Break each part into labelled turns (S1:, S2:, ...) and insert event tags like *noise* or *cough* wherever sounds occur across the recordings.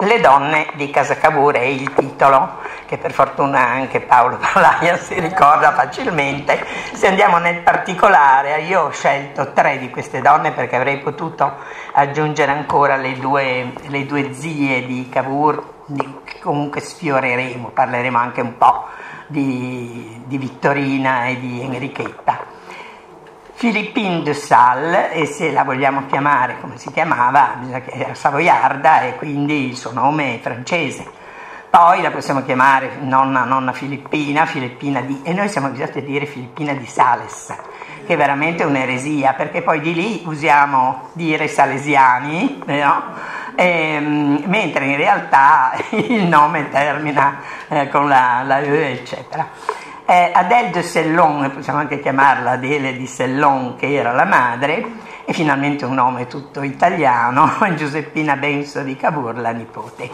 S1: Le donne di Casa Cavour è il titolo che per fortuna anche Paolo Parlaia si ricorda facilmente. Se andiamo nel particolare, io ho scelto tre di queste donne perché avrei potuto aggiungere ancora le due, le due zie di Cavour, di, comunque sfioreremo, parleremo anche un po' di, di Vittorina e di Enrichetta. Philippine de Salle, e se la vogliamo chiamare come si chiamava, era savoiarda e quindi il suo nome è francese. Poi la possiamo chiamare nonna, nonna Filippina, Filippina di... e noi siamo abituati a dire Filippina di Sales, che è veramente un'eresia, perché poi di lì usiamo dire salesiani, no? e, ehm, mentre in realtà *laughs* il nome termina eh, con la, la eccetera. Eh, Adèle de Sellon, possiamo anche chiamarla Adele di Sellon, che era la madre, e finalmente un nome tutto italiano, *laughs* Giuseppina Benso di Cavour, la nipote.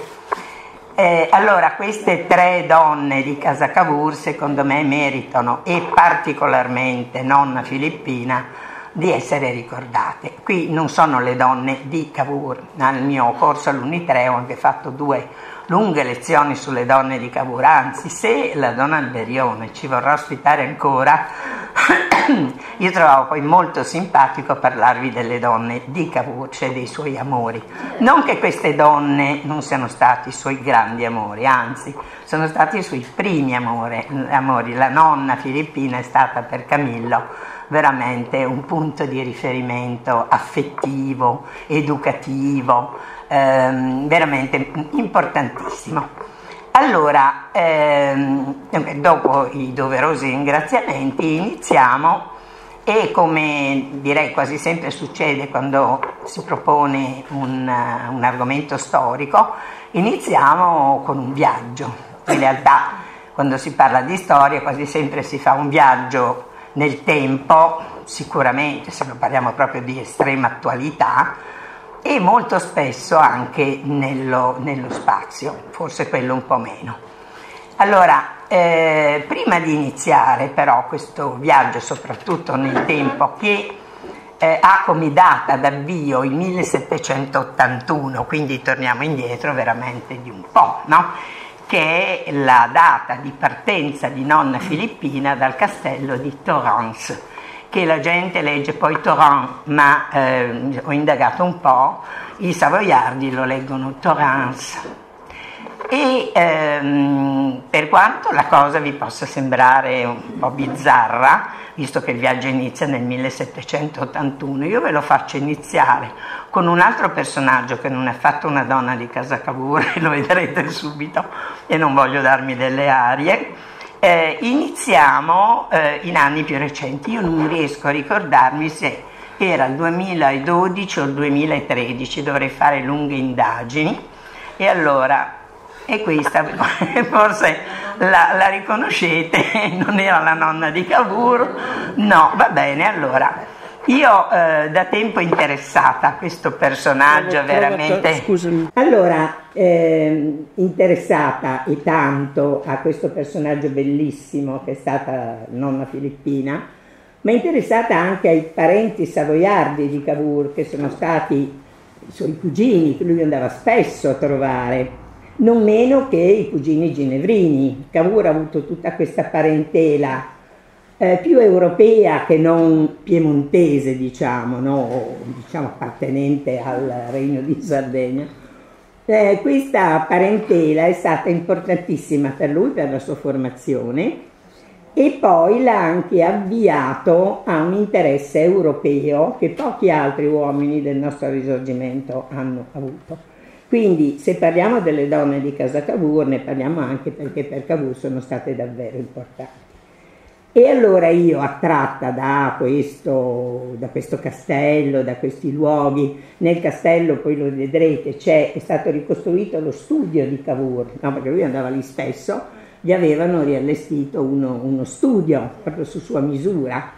S1: Eh, allora, queste tre donne di Casa Cavour, secondo me, meritano, e particolarmente nonna Filippina, di essere ricordate. Qui non sono le donne di Cavour, nel mio corso all'Unitre ho anche fatto due lunghe lezioni sulle donne di Cavour, anzi se la donna Alberione ci vorrà ospitare ancora, *clears throat* io trovavo poi molto simpatico parlarvi delle donne di Cavour, cioè dei suoi amori. Non che queste donne non siano stati i suoi grandi amori, anzi sono stati i suoi primi amore, amori. La nonna filippina è stata per Camillo veramente un punto di riferimento affettivo, educativo, ehm, veramente importantissimo. Allora, ehm, dopo i doverosi ringraziamenti, iniziamo e come direi quasi sempre succede quando si propone un, un argomento storico, iniziamo con un viaggio. In realtà quando si parla di storia quasi sempre si fa un viaggio nel tempo, sicuramente se non parliamo proprio di estrema attualità, e molto spesso anche nello, nello spazio, forse quello un po' meno. Allora, eh, prima di iniziare però questo viaggio, soprattutto nel tempo che eh, ha come data d'avvio il 1781, quindi torniamo indietro veramente di un po', no? che è la data di partenza di nonna Filippina dal castello di Torrance che la gente legge poi Torrent, ma eh, ho indagato un po', i savoiardi lo leggono Torrance. E ehm, per quanto la cosa vi possa sembrare un po' bizzarra, visto che il viaggio inizia nel 1781, io ve lo faccio iniziare con un altro personaggio che non è affatto una donna di Casa Cavour, *laughs* lo vedrete subito e non voglio darmi delle arie, eh, iniziamo eh, in anni più recenti. Io non riesco a ricordarmi se era il 2012 o il 2013, dovrei fare lunghe indagini. E allora, e questa *laughs* forse la, la riconoscete, *laughs* non era la nonna di Cavour? No, va bene, allora io eh, da tempo interessata a questo personaggio provo, veramente...
S2: Scusami. Allora, eh, interessata e tanto a questo personaggio bellissimo che è stata nonna Filippina, ma interessata anche ai parenti savoiardi di Cavour che sono stati i suoi cugini, che lui andava spesso a trovare, non meno che i cugini ginevrini. Cavour ha avuto tutta questa parentela eh, più europea che non piemontese, diciamo, no? o diciamo appartenente al Regno di Sardegna. Eh, questa parentela è stata importantissima per lui, per la sua formazione, e poi l'ha anche avviato a un interesse europeo che pochi altri uomini del nostro risorgimento hanno avuto. Quindi se parliamo delle donne di Casa Cavour ne parliamo anche perché per Cavour sono state davvero importanti. E allora io, attratta da questo, da questo, castello, da questi luoghi, nel castello poi lo vedrete, c'è, è stato ricostruito lo studio di Cavour, no, perché lui andava lì spesso, gli avevano riallestito uno, uno studio proprio su sua misura.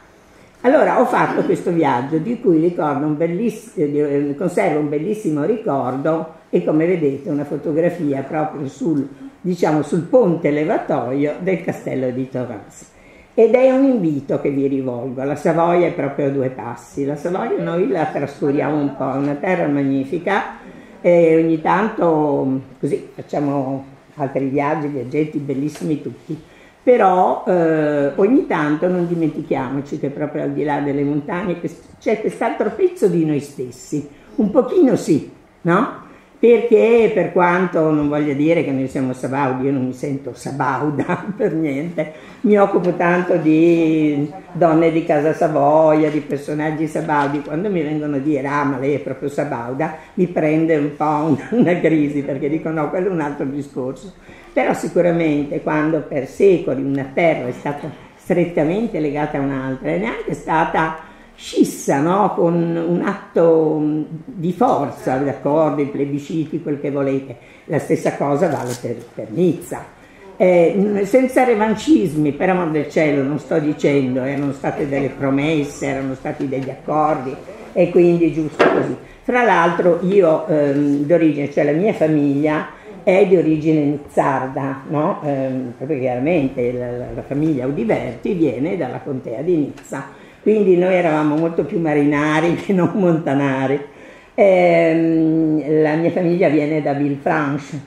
S2: Allora ho fatto questo viaggio di cui ricordo un eh, conservo un bellissimo ricordo e come vedete una fotografia proprio sul, diciamo, sul ponte levatoio del castello di Torrance. Ed è un invito che vi rivolgo. La Savoia è proprio a due passi. La Savoia noi la trascuriamo un po', è una terra magnifica,
S1: e ogni tanto così facciamo altri viaggi, viaggetti bellissimi tutti. Però eh, ogni tanto non dimentichiamoci che proprio al di là delle montagne c'è quest'altro pezzo di noi stessi, un pochino sì, no? Perché per quanto non voglia dire che noi siamo sabaudi, io non mi sento sabauda *laughs* per niente, mi occupo tanto di donne di casa Savoia, di personaggi sabaudi, quando mi vengono a dire ah ma lei è proprio sabauda, mi prende un po' una *laughs* crisi perché dico no, quello è un altro discorso, però sicuramente quando per secoli una terra è stata strettamente legata a un'altra è neanche stata scissa no? con un atto di forza, d'accordo, i plebisciti, quel che volete. La stessa cosa vale per, per Nizza. Eh, senza revancismi, per amor del cielo, non sto dicendo, erano state delle promesse, erano stati degli accordi e quindi giusto così. Fra l'altro io ehm, d'origine, cioè la mia famiglia è di origine nizzarda, no? eh, proprio chiaramente la, la famiglia Udiverti viene dalla contea di Nizza quindi noi eravamo molto più marinari *laughs* che non montanari. Ehm, la mia famiglia viene da Villefranche,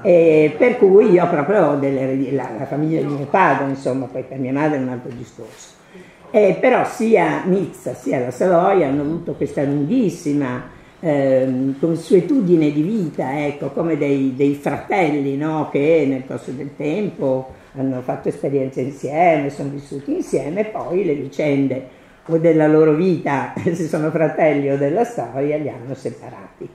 S1: eh, per cui io proprio ho delle, la, la, famiglia di mio padre, insomma, poi per mia madre è un altro discorso. Eh, però sia Nizza sia la Savoia hanno avuto questa lunghissima eh, consuetudine di vita, ecco, come dei, dei fratelli no? che nel corso del tempo hanno fatto esperienze insieme, sono vissuti insieme, e poi le vicende o della loro vita, *laughs* se sono fratelli o della storia, li hanno separati.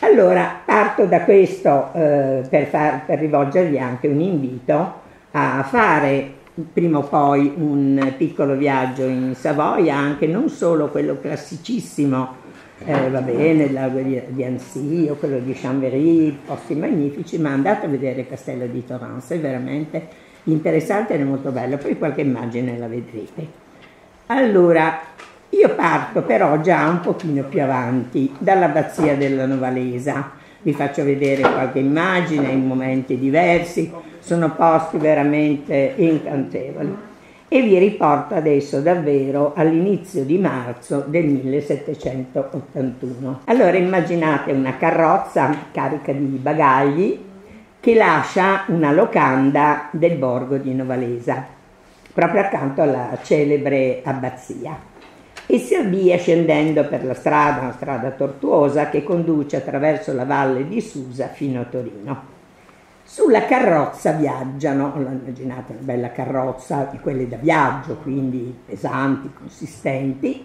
S1: Allora parto da questo eh, per, far, per rivolgergli anche un invito a fare prima o poi un piccolo viaggio in Savoia, anche non solo quello classicissimo, eh, va bene, l'ago di Annecy o quello di Chambéry, posti magnifici, ma andate a vedere il castello di Torrance, è veramente interessante è molto bello, poi qualche immagine la vedrete. Allora, io parto però già un pochino più avanti, dall'abbazia della Novalesa. Vi faccio vedere qualche immagine in momenti diversi, sono posti veramente incantevoli. E vi riporto adesso davvero all'inizio di marzo del 1781. Allora immaginate una carrozza carica di bagagli che lascia una locanda del borgo di Novalesa proprio accanto alla celebre abbazia. E si avvia scendendo per la strada, una strada tortuosa che conduce attraverso la valle di Susa fino a Torino. Sulla carrozza viaggiano, immaginate una bella carrozza di quelle da viaggio, quindi pesanti, consistenti.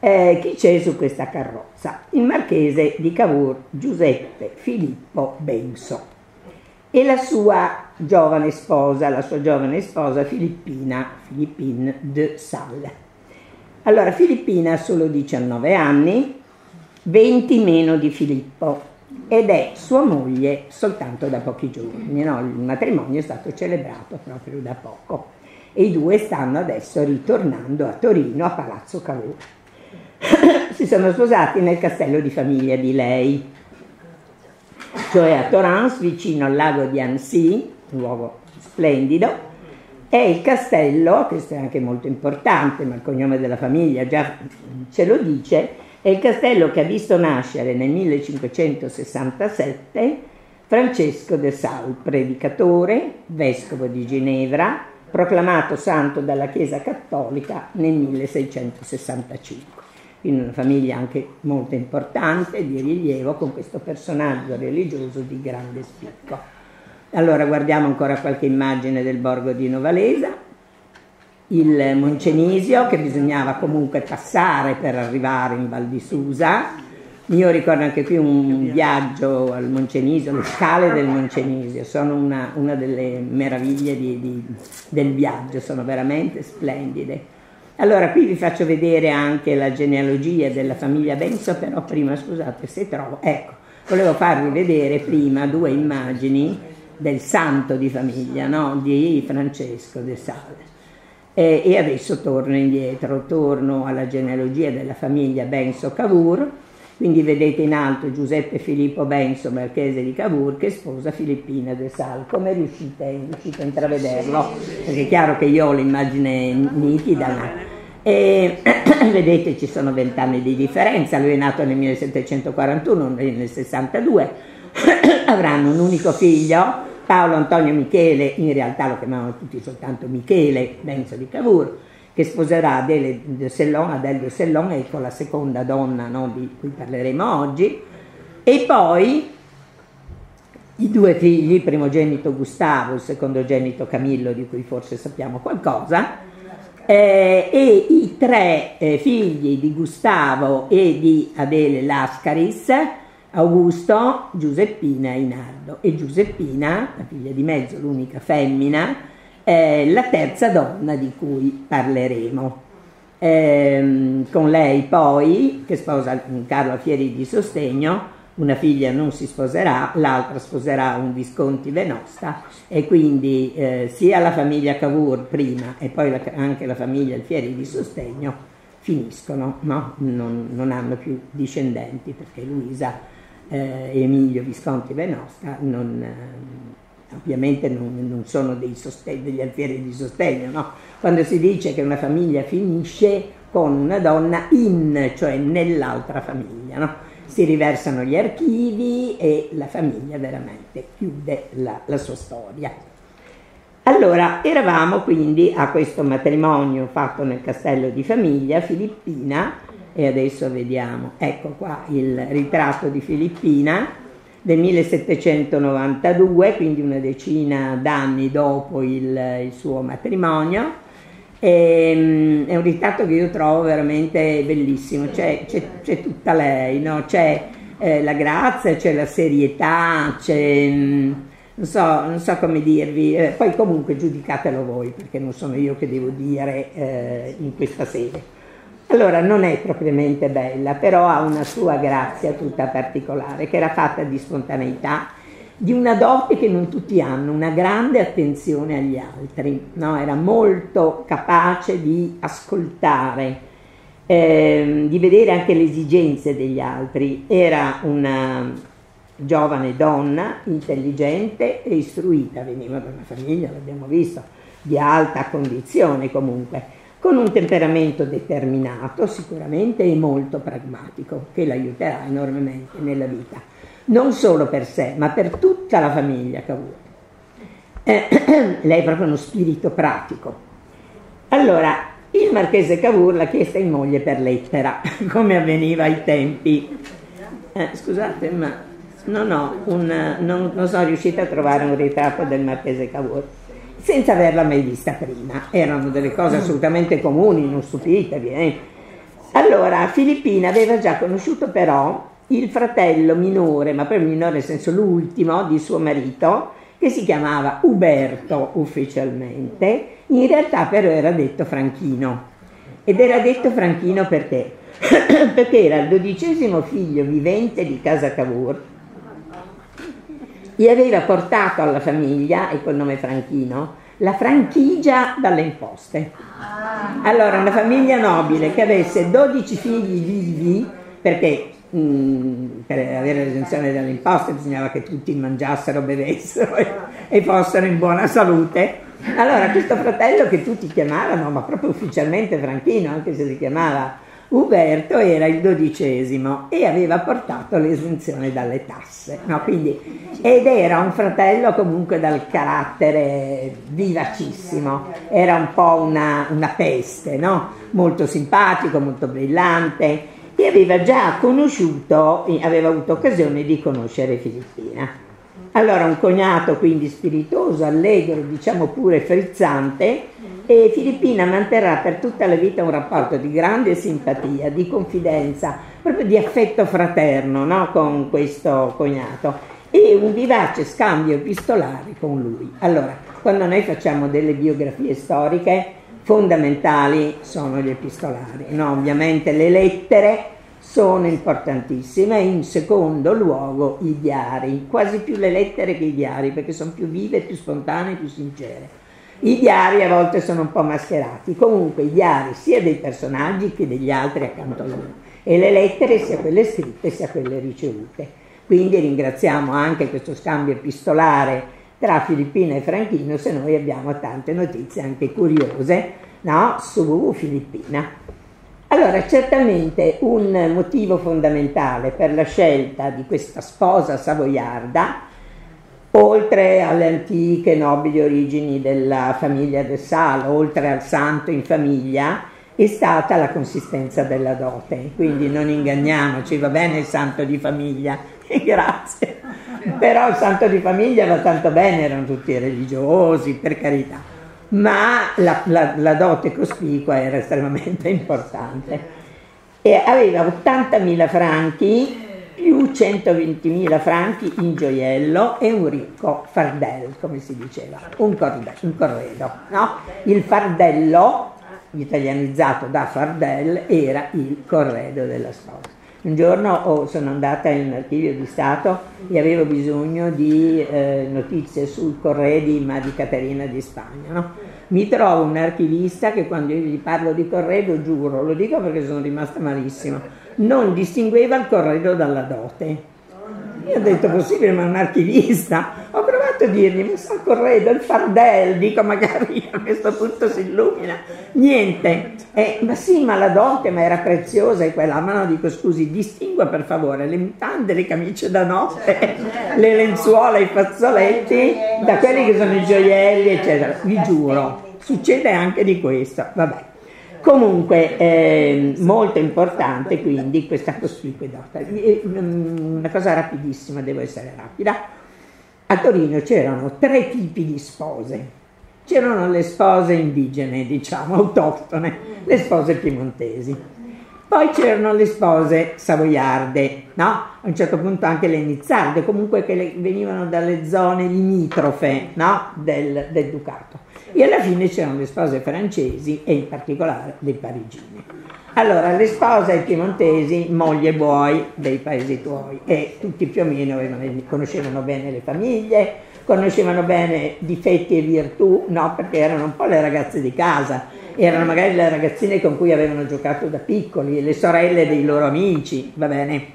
S1: Eh, chi c'è su questa carrozza? Il marchese di Cavour Giuseppe Filippo Benso e la sua giovane sposa, la sua giovane sposa Filippina, Filippine de Salle. Allora, Filippina ha solo 19 anni, 20 meno di Filippo ed è sua moglie soltanto da pochi giorni. No? Il matrimonio è stato celebrato proprio da poco e i due stanno adesso ritornando a Torino, a Palazzo Cavour. *coughs* si sono sposati nel castello di famiglia di lei, cioè a Torrance, vicino al lago di Annecy, un luogo splendido, e il castello, questo è anche molto importante, ma il cognome della famiglia già ce lo dice, è il castello che ha visto nascere nel 1567 Francesco de Sal, predicatore, vescovo di Ginevra, proclamato santo dalla Chiesa Cattolica nel 1665 quindi una famiglia anche molto importante, di rilievo, con questo personaggio religioso di grande spicco. Allora guardiamo ancora qualche immagine del borgo di Novalesa, il Moncenisio che bisognava comunque passare per arrivare in Val di Susa. Io ricordo anche qui un viaggio al Moncenisio, le scale del Moncenisio, sono una, una delle meraviglie di, di, del viaggio, sono veramente splendide. Allora, qui vi faccio vedere anche la genealogia della famiglia Benso, però prima, scusate se trovo, ecco, volevo farvi vedere prima due immagini del santo di famiglia, no? di Francesco de Sales. E, e adesso torno indietro, torno alla genealogia della famiglia Benso Cavour, quindi vedete in alto Giuseppe Filippo Benso, marchese di Cavour, che sposa Filippina de Sal. Come riuscite, riuscite a intravederlo? Perché è chiaro che io ho l'immagine nitida, ma E *clears throat* vedete ci sono vent'anni di differenza, lui è nato nel 1741, nel 62, *clears throat* avranno un unico figlio, Paolo Antonio Michele, in realtà lo chiamavano tutti soltanto Michele Benzo di Cavour, che sposerà Adele de Sellon, Adele de Sellon, ecco la seconda donna no, di cui parleremo oggi, e poi i due figli, il primogenito Gustavo, il secondogenito Camillo, di cui forse sappiamo qualcosa, eh, e i tre eh, figli di Gustavo e di Adele Lascaris, Augusto, Giuseppina e Inardo. E Giuseppina, la figlia di mezzo, l'unica femmina, è la terza donna di cui parleremo. Eh, con lei poi, che sposa Carlo Alfieri di Sostegno, una figlia non si sposerà, l'altra sposerà un Visconti Venosta e quindi eh, sia la famiglia Cavour prima e poi la, anche la famiglia Alfieri di Sostegno finiscono, no? non, non, hanno più discendenti perché Luisa eh, Emilio Visconti Venosta non, eh, ovviamente non, non, sono sostegni, degli alfieri di sostegno. No? Quando si dice che una famiglia finisce con una donna in, cioè nell'altra famiglia. No? si riversano gli archivi e la famiglia veramente chiude la, la sua storia. Allora, eravamo quindi a questo matrimonio fatto nel castello di famiglia filippina e adesso vediamo, ecco qua il ritratto di Filippina del 1792, quindi una decina d'anni dopo il, il suo matrimonio e, ehm, è un ritratto che io trovo veramente bellissimo, c'è, c'è, c'è tutta lei, no? c'è eh, la grazia, c'è la serietà, c'è... Mm, non so, non so come dirvi, eh, poi comunque giudicatelo voi perché non sono io che devo dire eh, in questa sede. Allora non è propriamente bella, però ha una sua grazia tutta particolare che era fatta di spontaneità di una dote che non tutti hanno, una grande attenzione agli altri, no? era molto capace di ascoltare, eh, di vedere anche le esigenze degli altri, era una giovane donna, intelligente e istruita, veniva da una famiglia, l'abbiamo visto, di alta condizione comunque, con un temperamento determinato sicuramente e molto pragmatico, che l'aiuterà enormemente nella vita non solo per sé, ma per tutta la famiglia Cavour. Eh, *clears throat* lei è proprio uno spirito pratico. Allora, il marchese Cavour l'ha chiesta in moglie per lettera, *laughs* come avveniva ai tempi. Eh, scusate, ma non, un, non, non sono riuscita a trovare un ritratto del marchese Cavour senza averla mai vista prima. Erano delle cose assolutamente comuni, non stupitevi. Eh. Allora, Filippina aveva già conosciuto però il fratello minore, ma proprio minore nel senso l'ultimo di suo marito, che si chiamava Uberto ufficialmente, in realtà però era detto Franchino. Ed era detto Franchino perché? *clears throat* perché era il dodicesimo figlio vivente di Casa Cavour e aveva portato alla famiglia, e col nome Franchino, la franchigia dalle imposte. Allora, una famiglia nobile che avesse 12 figli vivi, perché Mm, per avere l'esenzione dalle imposte bisognava che tutti mangiassero, bevessero e, e fossero in buona salute. Allora questo fratello che tutti chiamavano, ma proprio ufficialmente Franchino, anche se si chiamava Uberto, era il dodicesimo e aveva portato l'esenzione dalle tasse. No? Quindi, ed era un fratello comunque dal carattere vivacissimo, era un po' una, una peste, no? molto simpatico, molto brillante e aveva già conosciuto, aveva avuto occasione di conoscere Filippina. Allora un cognato quindi spiritoso, allegro, diciamo pure frizzante, e Filippina manterrà per tutta la vita un rapporto di grande simpatia, di confidenza, proprio di affetto fraterno no? con questo cognato e un vivace scambio epistolare con lui. Allora, quando noi facciamo delle biografie storiche, fondamentali sono gli epistolari. No? Ovviamente le lettere sono importantissime in secondo luogo i diari, quasi più le lettere che i diari perché sono più vive, più spontanee, più sincere. I diari a volte sono un po' mascherati, comunque i diari sia dei personaggi che degli altri accanto a loro e le lettere sia quelle scritte sia quelle ricevute. Quindi ringraziamo anche questo scambio epistolare tra Filippina e Franchino se noi abbiamo tante notizie anche curiose no? su Filippina. Allora, certamente un motivo fondamentale per la scelta di questa sposa savoiarda, oltre alle antiche nobili origini della famiglia del Salo, oltre al santo in famiglia, è stata la consistenza della dote. Quindi non inganniamoci, va bene il santo di famiglia, *laughs* grazie. Però il santo di famiglia va tanto bene, erano tutti religiosi, per carità ma la, la, la dote cospicua era estremamente *laughs* importante. E aveva 80.000 franchi più 120.000 franchi in gioiello e un ricco fardel, come si diceva, un, corde, un corredo. No? Il fardello, italianizzato da fardel, era il corredo della sposa. Un giorno oh, sono andata in un archivio di Stato e avevo bisogno di eh, notizie sul corredima di Caterina di Spagna. No? Mi trovo un archivista che quando io gli parlo di corredo, giuro, lo dico perché sono rimasta malissimo, non distingueva il corredo dalla dote. Io ho detto possibile, ma un archivista. Ho provato a dirgli, ma sta correndo il fardel, dico magari a questo punto si illumina. Niente. Eh, ma sì, ma la dote, ma era preziosa e quella. Ma no, dico scusi, distingua per favore le mutande, le camicie da notte, *laughs* le lenzuola, i fazzoletti, da quelli che sono i gioielli, eccetera. Vi giuro, succede anche di questo. Vabbè. Comunque, eh, molto importante quindi questa cospicuità. Mm, una cosa rapidissima, devo essere rapida. A Torino c'erano tre tipi di spose. C'erano le spose indigene, diciamo, *laughs* autoctone, le spose piemontesi. Poi c'erano le spose savoiarde, no? A un certo punto anche le nizzarde, comunque che venivano dalle zone limitrofe no? del, del Ducato e alla fine c'erano le spose francesi e in particolare le parigine. Allora, le spose piemontesi, moglie e buoi dei paesi tuoi e tutti più o meno conoscevano bene le famiglie, conoscevano bene difetti e virtù, no? Perché erano un po' le ragazze di casa, erano magari le ragazzine con cui avevano giocato da piccoli, le sorelle dei loro amici, va bene?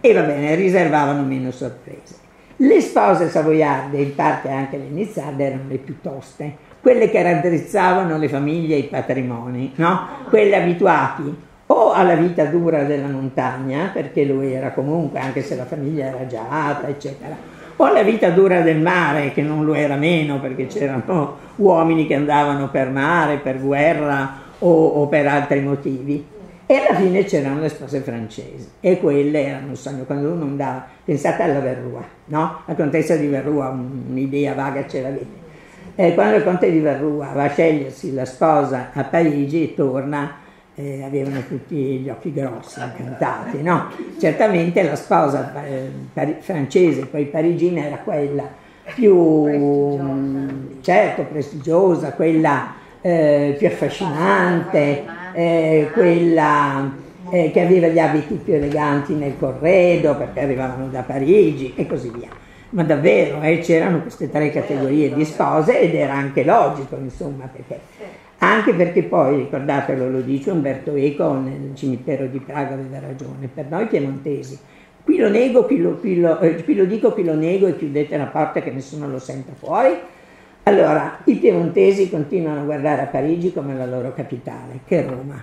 S1: E va bene, riservavano meno sorprese. Le spose savoiarde, in parte anche le iniziarde, erano le più toste, quelle che raddrizzavano le famiglie e i patrimoni, no? quelle abituati o alla vita dura della montagna, perché lui era comunque, anche se la famiglia era già alta, eccetera, o alla vita dura del mare, che non lo era meno, perché c'erano uomini che andavano per mare, per guerra o, o per altri motivi. E alla fine c'erano le spose francesi e quelle erano un sogno, quando uno andava, pensate alla Verrua, no? La contessa di Verrua, un'idea vaga ce l'avete eh, quando il conte di Verrua va a scegliersi la sposa a Parigi e torna, eh, avevano tutti gli occhi grossi, incantati, no? Certamente la sposa eh, francese, poi parigina, era quella più, prestigiosa. certo, prestigiosa, quella eh, più affascinante, eh, quella eh, che aveva gli abiti più eleganti nel corredo perché arrivavano da Parigi e così via ma davvero eh, c'erano queste tre categorie di spose ed era anche logico, insomma, perché, anche perché poi, ricordatelo, lo dice Umberto Eco nel cimitero di Praga, aveva ragione, per noi piemontesi, qui lo nego, qui lo, qui lo, eh, qui lo dico, qui lo nego e chiudete la porta che nessuno lo senta fuori. Allora, i piemontesi continuano a guardare a Parigi come la loro capitale, che è Roma,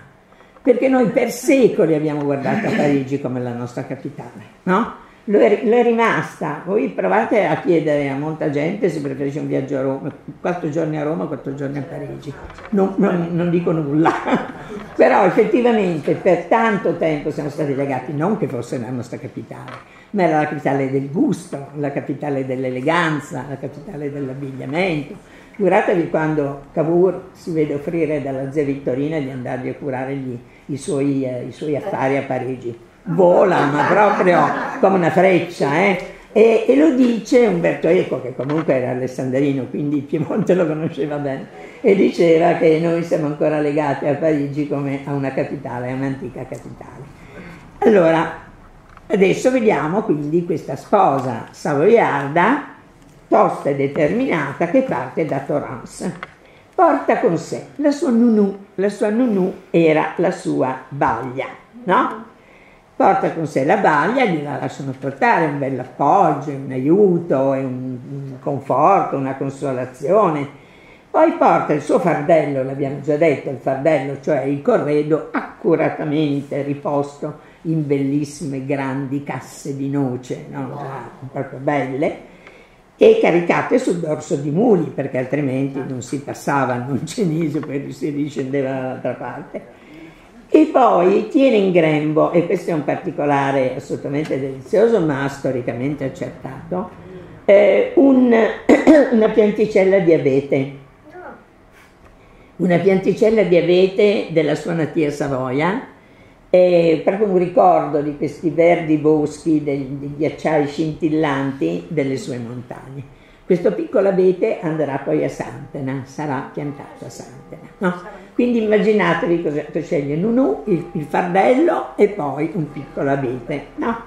S1: perché noi per secoli abbiamo guardato a Parigi come la nostra capitale, no? Lo è, lo è, rimasta. Voi provate a chiedere a molta gente se preferisce un viaggio a Roma, quattro giorni a Roma, quattro giorni a Parigi. Non, non, non dico nulla. *laughs* Però effettivamente per tanto tempo siamo stati legati, non che fosse la nostra capitale, ma era la capitale del gusto, la capitale dell'eleganza, la capitale dell'abbigliamento. Figuratevi quando Cavour si vede offrire dalla zia Vittorina di andargli a curare gli, i, suoi, eh, i suoi affari a Parigi vola, ma proprio come una freccia, eh? E, e, lo dice Umberto Eco, che comunque era alessandrino, quindi Piemonte lo conosceva bene, e diceva che noi siamo ancora legati a Parigi come a una capitale, a un'antica capitale. Allora, adesso vediamo quindi questa sposa savoiarda, tosta e determinata, che parte da Torrance. Porta con sé la sua nunù, la sua nunù era la sua baglia, no? Porta con sé la baglia, gliela lasciano portare un bel appoggio, un aiuto, un, un conforto, una consolazione. Poi porta il suo fardello, l'abbiamo già detto, il fardello, cioè il corredo, accuratamente riposto in bellissime grandi casse di noce, no? proprio belle, e caricate sul dorso di muli, perché altrimenti non si passava al Moncenisio, poi si riscendeva dall'altra parte. E poi tiene in grembo, e questo è un particolare assolutamente delizioso, ma storicamente accertato, eh, un, *clears throat* una pianticella di abete una pianticella di abete della sua natia Savoia, è proprio un ricordo di questi verdi boschi, degli ghiacciai scintillanti delle sue montagne. Questo piccolo abete andrà poi a Santena, sarà piantato a Santena. No? Quindi immaginatevi cosa sceglie Nunu, il, il, fardello e poi un piccolo abete. No?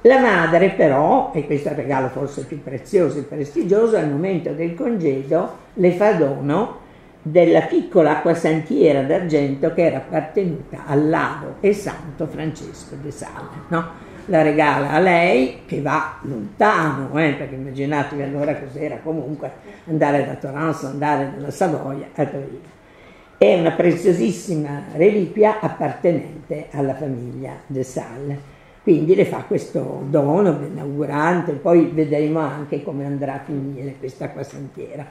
S1: La madre però, e questo è il regalo forse più prezioso e prestigioso, al momento del congedo le fa dono della piccola acquasantiera d'argento che era appartenuta al lago e santo Francesco de Sales. No? La regala a lei che va lontano, eh, perché immaginatevi allora cos'era comunque andare da Torrance, andare dalla Savoia a Torino. È una preziosissima reliquia appartenente alla famiglia de Sales. Quindi le fa questo dono benaugurante, poi vedremo anche come andrà a finire questa acquasantiera.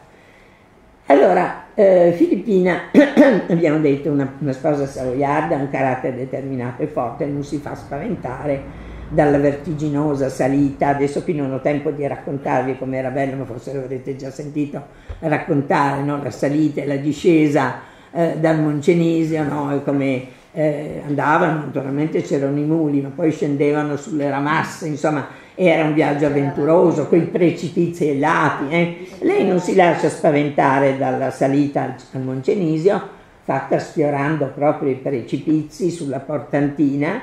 S1: Allora, eh, Filippina, *clears throat* abbiamo detto, una, una sposa savoiarda, un carattere determinato e forte, non si fa spaventare dalla vertiginosa salita. Adesso qui non ho tempo di raccontarvi come era bello, ma forse lo avrete già sentito raccontare, no? la salita e la discesa eh, dal Moncenisio, no? come eh, andavano, naturalmente c'erano i muli, ma poi scendevano sulle ramasse, insomma era un viaggio avventuroso, quei precipizi ai lati. Eh. Lei non si lascia spaventare dalla salita al, al Moncenisio, fatta sfiorando proprio i precipizi sulla portantina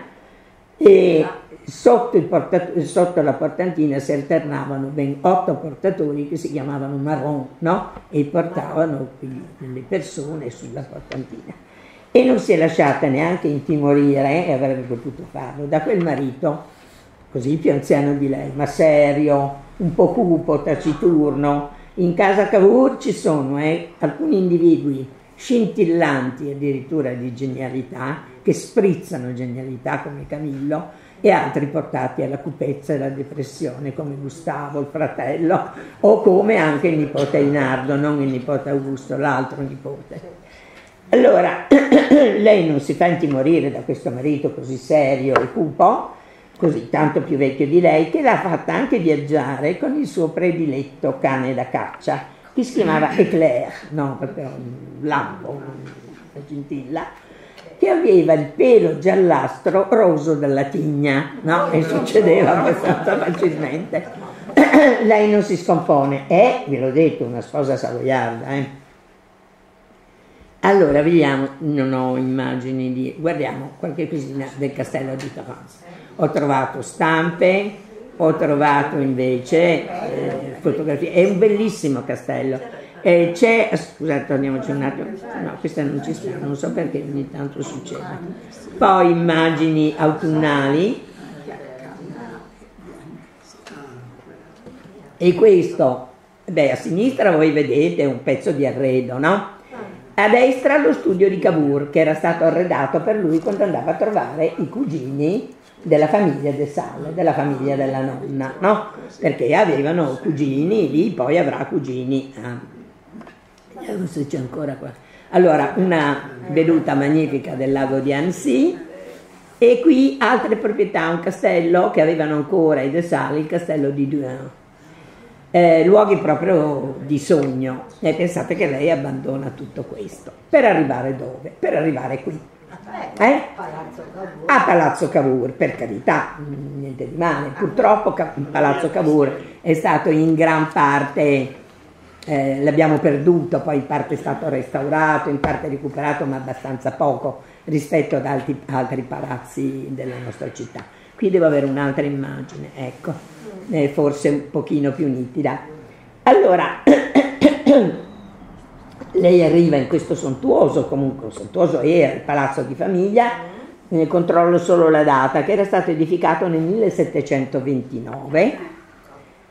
S1: e sotto, portat- sotto, la portantina si alternavano ben otto portatori che si chiamavano marron no? e portavano le persone sulla portantina. E non si è lasciata neanche intimorire, e avrebbe potuto farlo, da quel marito così più anziano di lei, ma serio, un po' cupo, taciturno. In casa Cavour ci sono eh, alcuni individui scintillanti addirittura di genialità, che sprizzano genialità come Camillo, e altri portati alla cupezza e alla depressione come Gustavo, il fratello, o come anche il nipote Inardo, non il nipote Augusto, l'altro nipote. Allora, *clears throat* lei non si fa intimorire da questo marito così serio e cupo, così tanto più vecchio di lei, che l'ha fatta anche viaggiare con il suo prediletto cane da caccia, che si chiamava Eclair, no, proprio un lampo, una scintilla, che aveva il pelo giallastro roso dalla tigna, no? E succedeva abbastanza facilmente. *clears throat* lei non si scompone, è, ve l'ho detto, una sposa savoiarda, eh? Allora, vediamo, non ho immagini di... guardiamo qualche cosina del castello di Torrance ho trovato stampe, ho trovato invece eh, fotografie, è un bellissimo castello. Eh, c'è, scusate, torniamoci un attimo, no, questa non ci sta, non so perché ogni tanto succede. Poi immagini autunnali. E questo, beh, a sinistra voi vedete un pezzo di arredo, no? A destra lo studio di Cavour, che era stato arredato per lui quando andava a trovare i cugini della famiglia De Sale, della famiglia della nonna, no? Perché avevano cugini lì, poi avrà cugini. Ah. Vediamo se c'è ancora qua. Allora, una veduta magnifica del lago di Annecy e qui altre proprietà, un castello che avevano ancora i De Sale, il castello di Douin. Eh, luoghi proprio di sogno e pensate che lei abbandona tutto questo per arrivare dove? Per arrivare qui eh? A Palazzo Cavour, per carità, niente di male. Purtroppo Palazzo Cavour è stato in gran parte, eh, l'abbiamo perduto, poi in parte è stato restaurato, in parte recuperato, ma abbastanza poco rispetto ad altri, altri palazzi della nostra città. Qui devo avere un'altra immagine, ecco, eh, forse un pochino più nitida. Allora, *coughs* lei arriva in questo sontuoso, comunque sontuoso era il palazzo di famiglia, ne controllo solo la data, che era stato edificato nel 1729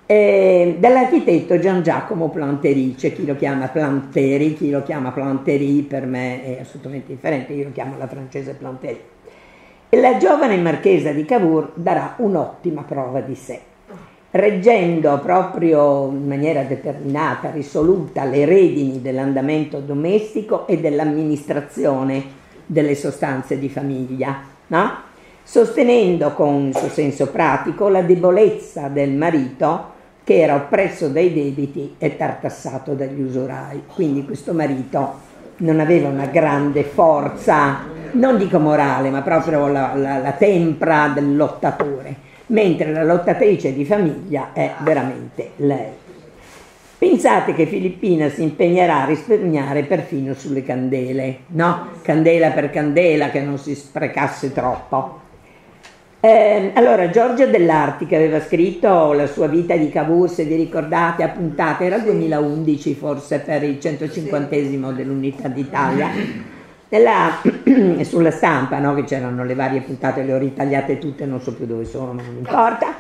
S1: eh, dall'architetto Gian Giacomo Planteri, c'è chi lo chiama Planteri, chi lo chiama Planteri, per me è assolutamente differente, io lo chiamo la francese Planteri. E la giovane marchesa di Cavour darà un'ottima prova di sé, reggendo proprio in maniera determinata, risoluta, le redini dell'andamento domestico e dell'amministrazione delle sostanze di famiglia, no? sostenendo con il suo senso pratico la debolezza del marito che era oppresso dai debiti e tartassato dagli usurai. Quindi questo marito non aveva una grande forza, non dico morale, ma proprio la, la, la tempra del lottatore, mentre la lottatrice di famiglia è veramente lei. Pensate che Filippina si impegnerà a risparmiare perfino sulle candele, no? Candela per candela, che non si sprecasse troppo. Eh, allora, Giorgio Dell'Arti, che aveva scritto la sua vita di Cavour, se vi ricordate, appuntate, era il 2011 forse per il 150 dell'Unità d'Italia, nella, *clears throat* sulla stampa, no? che c'erano le varie puntate, le ho ritagliate tutte, non so più dove sono, ma non importa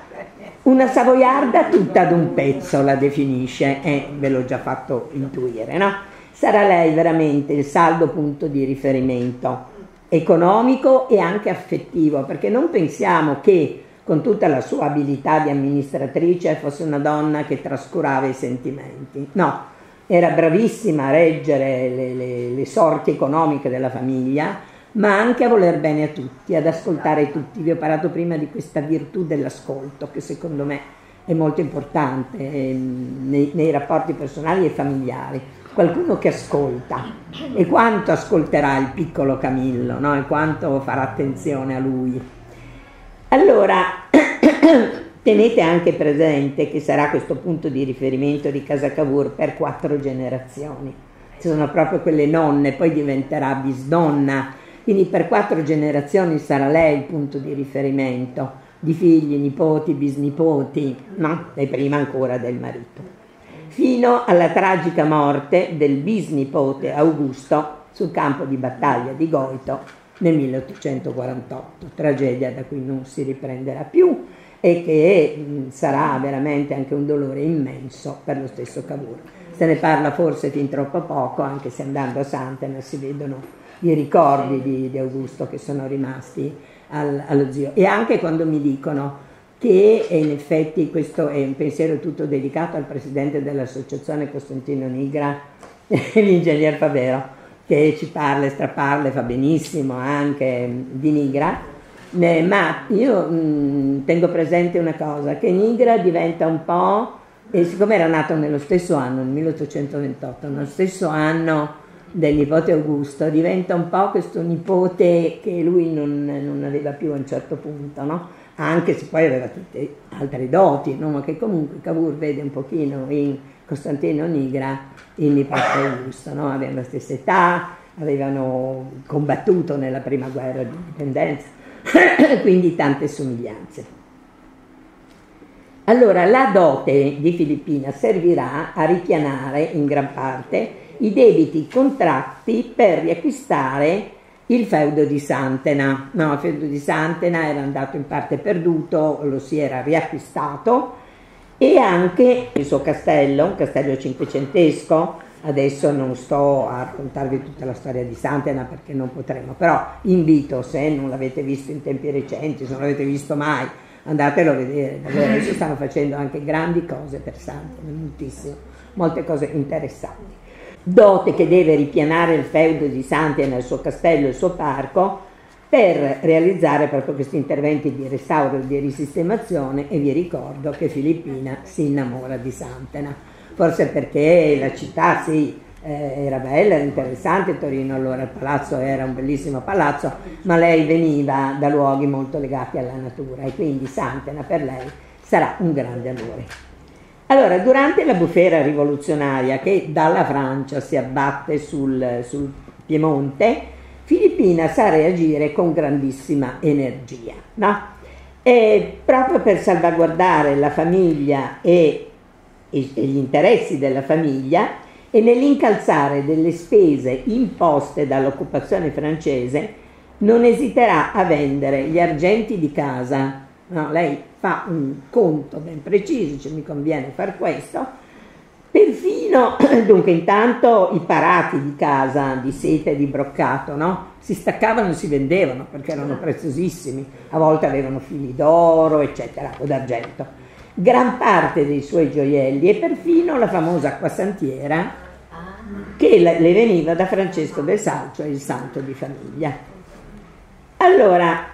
S1: una savoiarda tutta ad un pezzo la definisce e ve l'ho già fatto intuire, no? Sarà lei veramente il saldo punto di riferimento economico e anche affettivo, perché non pensiamo che con tutta la sua abilità di amministratrice fosse una donna che trascurava i sentimenti. No, era bravissima a reggere le, le, le sorti economiche della famiglia, ma anche a voler bene a tutti, ad ascoltare tutti. Vi ho parlato prima di questa virtù dell'ascolto che secondo me è molto importante ehm, nei, nei, rapporti personali e familiari. Qualcuno che ascolta e quanto ascolterà il piccolo Camillo no? e quanto farà attenzione a lui. Allora, *clears throat* tenete anche presente che sarà questo punto di riferimento di Casa Cavour per quattro generazioni. Ci sono proprio quelle nonne, poi diventerà bisnonna, quindi per quattro generazioni sarà lei il punto di riferimento di figli, nipoti, bisnipoti, no? E prima ancora del marito. Fino alla tragica morte del bisnipote Augusto sul campo di battaglia di Goito nel 1848, tragedia da cui non si riprenderà più e che sarà veramente anche un dolore immenso per lo stesso Cavour. Se ne parla forse fin troppo poco, anche se andando a Santena si vedono i ricordi di, di Augusto che sono rimasti al, allo zio. E anche quando mi dicono che in effetti questo è un pensiero tutto dedicato al presidente dell'associazione Costantino Nigra, *laughs* l'ingegner Favero, che ci parla e straparla e fa benissimo anche di Nigra, eh, ma io mh, tengo presente una cosa, che Nigra diventa un po', e siccome era nato nello stesso anno, nel 1828, nello stesso anno del nipote Augusto diventa un po' questo nipote che lui non, non aveva più a un certo punto, no? Anche se poi aveva tutte altre doti, no? ma che comunque Cavour vede un pochino in Costantino Nigra il nipote Augusto, no? avevano la stessa età, avevano combattuto nella prima guerra di indipendenza, *coughs* quindi tante somiglianze. Allora, la dote di Filippina servirà a ripianare in gran parte i debiti contratti per riacquistare il feudo di Santena. No, il feudo di Santena era andato in parte perduto, lo si era riacquistato. E anche il suo castello, un castello cinquecentesco, adesso non sto a raccontarvi tutta la storia di Santena perché non potremo, però invito se non l'avete visto in tempi recenti, se non l'avete visto mai, andatelo a vedere, allora adesso stanno facendo anche grandi cose per Santena, moltissimo, molte cose interessanti dote che deve ripianare il feudo di Santia nel suo castello e il suo parco per realizzare proprio questi interventi di restauro e di risistemazione e vi ricordo che Filippina si innamora di Santena, forse perché la città sì, eh, era bella, era interessante, Torino allora il palazzo era un bellissimo palazzo, ma lei veniva da luoghi molto legati alla natura e quindi Santena per lei sarà un grande amore. Allora, durante la bufera rivoluzionaria che dalla Francia si abbatte sul, sul Piemonte, Filippina sa reagire con grandissima energia, no? E proprio per salvaguardare la famiglia e, e gli interessi della famiglia e nell'incalzare delle spese imposte dall'occupazione francese, non esiterà a vendere gli argenti di casa. No, lei fa un conto ben preciso, cioè mi conviene fare questo, Perfino, *clears throat* dunque, intanto i parati di casa di seta e di broccato, no? Si staccavano e si vendevano perché erano preziosissimi, a volte avevano fili d'oro, eccetera, o d'argento. Gran parte dei suoi gioielli e perfino la famosa acquasantiera che le veniva da Francesco del Salcio, il santo di famiglia. Allora,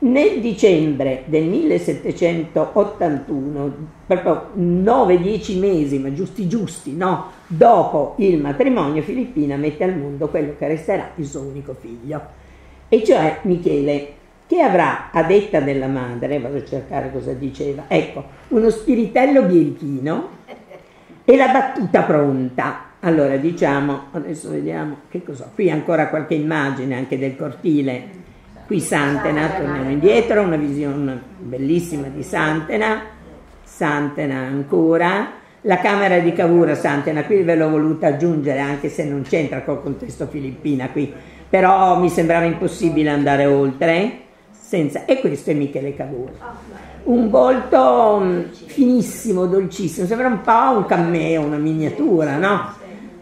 S1: nel dicembre del 1781, proprio 9-10 mesi, ma giusti giusti, no? Dopo il matrimonio, Filippina mette al mondo quello che resterà il suo unico figlio, e cioè Michele, che avrà, a detta della madre, vado a cercare cosa diceva, ecco, uno spiritello birichino e la battuta pronta. Allora diciamo, adesso vediamo che cosa, qui ancora qualche immagine anche del cortile Qui Santena, torniamo indietro, una visione bellissima di Santena, Santena ancora, la camera di Cavour Santena, qui ve l'ho voluta aggiungere anche se non c'entra col contesto filippina qui, però mi sembrava impossibile andare oltre, senza, e questo è Michele Cavour. Un volto mm, finissimo, dolcissimo, sembra un po' un cameo, una miniatura, no?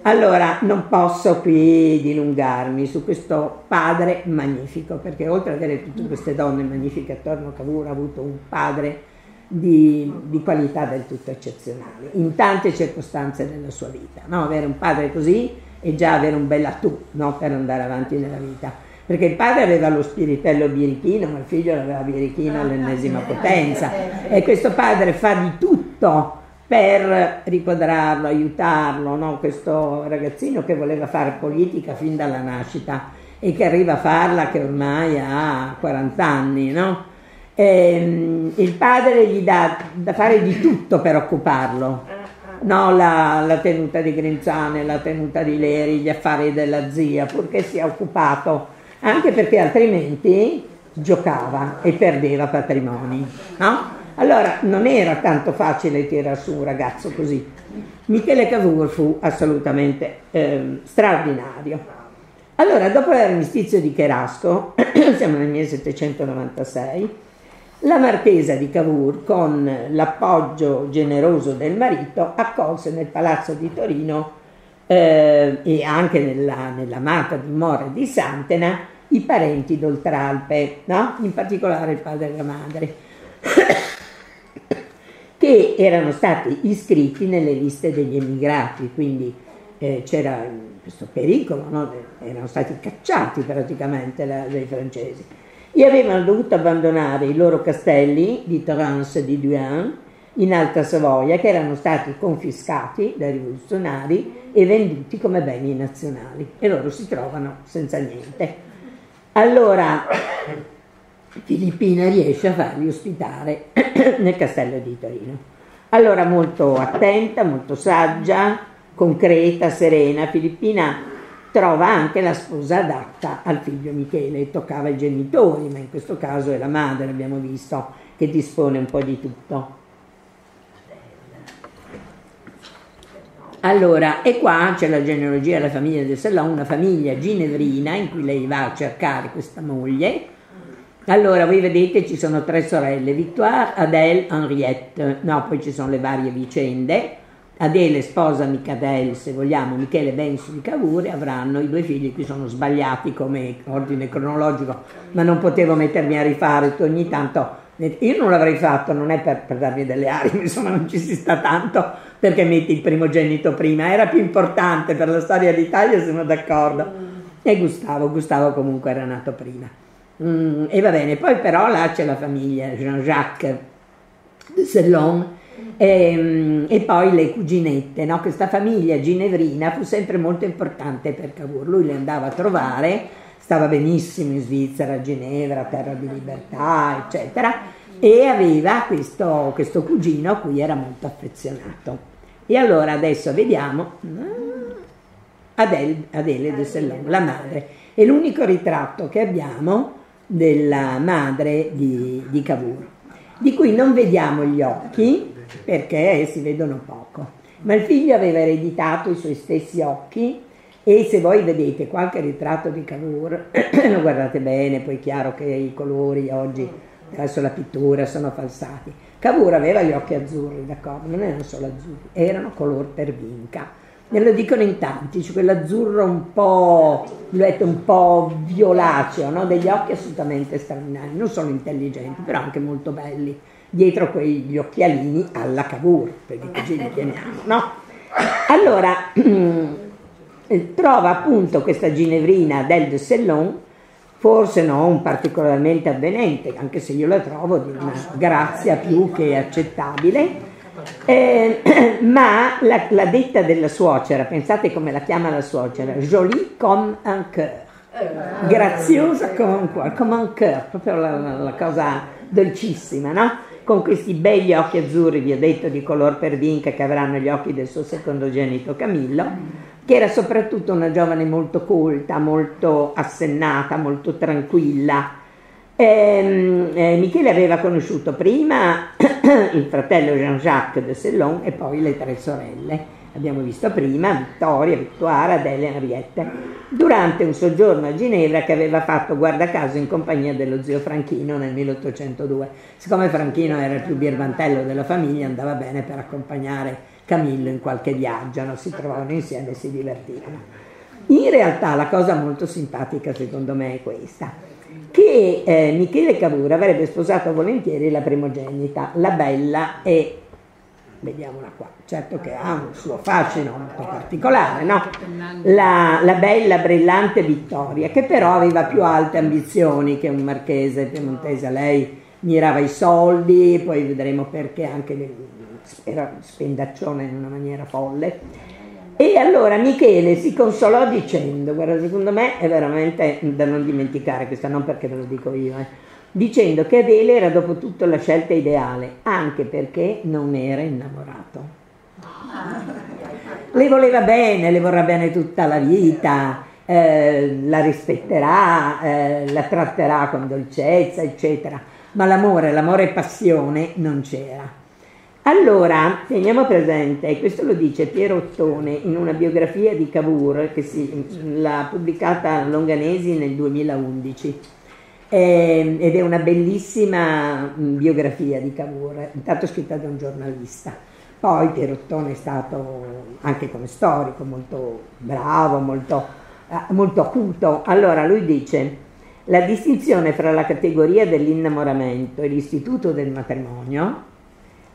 S1: Allora, non posso qui dilungarmi su questo padre magnifico, perché oltre ad avere tutte queste donne magnifiche attorno a Cavour, ha avuto un padre di, di, qualità del tutto eccezionale, in tante circostanze della sua vita. No? Avere un padre così è già avere un bel attu no? per andare avanti nella vita. Perché il padre aveva lo spiritello birichino, ma il figlio l'aveva birichino all'ennesima potenza. E questo padre fa di tutto per riquadrarlo, aiutarlo, no? questo ragazzino che voleva fare politica fin dalla nascita e che arriva a farla che ormai ha 40 anni, no? e, ehm, il padre gli dà da fare di tutto per occuparlo, no? la, la, tenuta di Grinzane, la tenuta di Leri, gli affari della zia, purché sia occupato, anche perché altrimenti giocava e perdeva patrimoni. No? Allora non era tanto facile tirare su un ragazzo così. Michele Cavour fu assolutamente eh, straordinario. Allora, dopo l'armistizio di Cherasco, *clears throat* siamo nel 1796, la marchesa di Cavour, con l'appoggio generoso del marito, accolse nel palazzo di Torino eh, e anche nella, nell'amata dimora di Santena i parenti d'Oltralpe, no? in particolare il padre e la madre *clears throat* che erano stati iscritti nelle liste degli emigrati, quindi eh, c'era questo pericolo, no? erano stati cacciati praticamente la, dai francesi e avevano dovuto abbandonare i loro castelli di Torrance e di Duin in Alta Savoia che erano stati confiscati dai rivoluzionari e venduti come beni nazionali e loro si trovano senza niente. Allora Filippina riesce a farli ospitare *clears throat* nel castello di Torino. Allora molto attenta, molto saggia, concreta, serena, Filippina trova anche la sposa adatta al figlio Michele, toccava ai genitori, ma in questo caso è la madre, abbiamo visto, che dispone un po' di tutto. Allora, e qua c'è la genealogia della famiglia del Sellon, una famiglia ginevrina in cui lei va a cercare questa moglie, allora, voi vedete ci sono tre sorelle, Victoire, Adèle, Henriette, no, poi ci sono le varie vicende. Adele sposa Michadel, se vogliamo, Michele Benso di Cavour e avranno i due figli, qui sono sbagliati come ordine cronologico, ma non potevo mettermi a rifare, ogni tanto io non l'avrei fatto, non è per, per darvi delle armi, *laughs* insomma non ci si sta tanto perché metti il primogenito prima, era più importante per la storia d'Italia, sono d'accordo. E Gustavo, Gustavo comunque era nato prima. Mm, e va bene, poi però là c'è la famiglia Jean-Jacques de Sellon e, mm, e, poi le cuginette, no? questa famiglia ginevrina fu sempre molto importante per Cavour, lui le andava a trovare, stava benissimo in Svizzera, a Ginevra, terra di libertà, eccetera, e aveva questo, questo cugino a cui era molto affezionato. E allora adesso vediamo mm, Adele, Adele de Sellon, la madre. E l'unico ritratto che abbiamo della madre di, di Cavour, di cui non vediamo gli occhi perché si vedono poco, ma il figlio aveva ereditato i suoi stessi occhi E se voi vedete qualche ritratto di Cavour, *clears throat* lo guardate bene, poi è chiaro che i colori oggi attraverso la pittura sono falsati. Cavour aveva gli occhi azzurri, d'accordo, non erano solo azzurri, erano color per vinca. E lo dicono in tanti, cioè quell'azzurro un po', un po' violaceo, no? degli occhi assolutamente straordinari, non solo intelligenti, però anche molto belli, dietro quegli occhialini alla Cavour, perché così li chiamiamo, no? Allora, *clears throat* trova appunto questa ginevrina del de Sellon, forse non particolarmente avvenente, anche se io la trovo di una grazia più che accettabile, eh, *clears throat* ma la, la, detta della suocera, pensate come la chiama la suocera, jolie comme un cœur, graziosa come un cuore, come un cœur, proprio la, la, cosa dolcissima, no? con questi begli occhi azzurri, vi ho detto, di color per vinca, che avranno gli occhi del suo secondogenito Camillo, che era soprattutto una giovane molto colta, molto assennata, molto tranquilla. Ehm, eh, Michele aveva conosciuto prima *clears throat* il fratello Jean-Jacques de Sellon e poi le tre sorelle abbiamo visto prima, Vittoria, Vittoara, Adele e Henriette, durante un soggiorno a Ginevra che aveva fatto, guarda caso, in compagnia dello zio Franchino nel 1802. Siccome Franchino era il più birbantello della famiglia, andava bene per accompagnare Camillo in qualche viaggio, no? si trovavano insieme e si divertivano. In realtà la cosa molto simpatica secondo me è questa, che eh, Michele Cavour avrebbe sposato volentieri la primogenita, la bella e vediamola qua, certo che ha un suo fascino molto particolare, no? la, la, bella, brillante Vittoria, che però aveva più alte ambizioni che un marchese piemontese, lei mirava i soldi, poi vedremo perché anche era spendaccione in una maniera folle. E allora Michele si consolò dicendo, guarda, secondo me è veramente da non dimenticare, questa non perché ve lo dico io, eh, dicendo che Adele era dopo tutto la scelta ideale, anche perché non era innamorato. Le voleva bene, le vorrà bene tutta la vita, eh, la rispetterà, eh, la tratterà con dolcezza, eccetera, ma l'amore, l'amore e passione non c'era. Allora, teniamo presente, questo lo dice Piero Ottone in una biografia di Cavour che si, l'ha pubblicata Longanesi nel 2011 eh, ed è una bellissima biografia di Cavour, intanto scritta da un giornalista. Poi Pierottone è stato anche come storico molto bravo, molto, eh, molto acuto. Allora lui dice la distinzione fra la categoria dell'innamoramento e l'istituto del matrimonio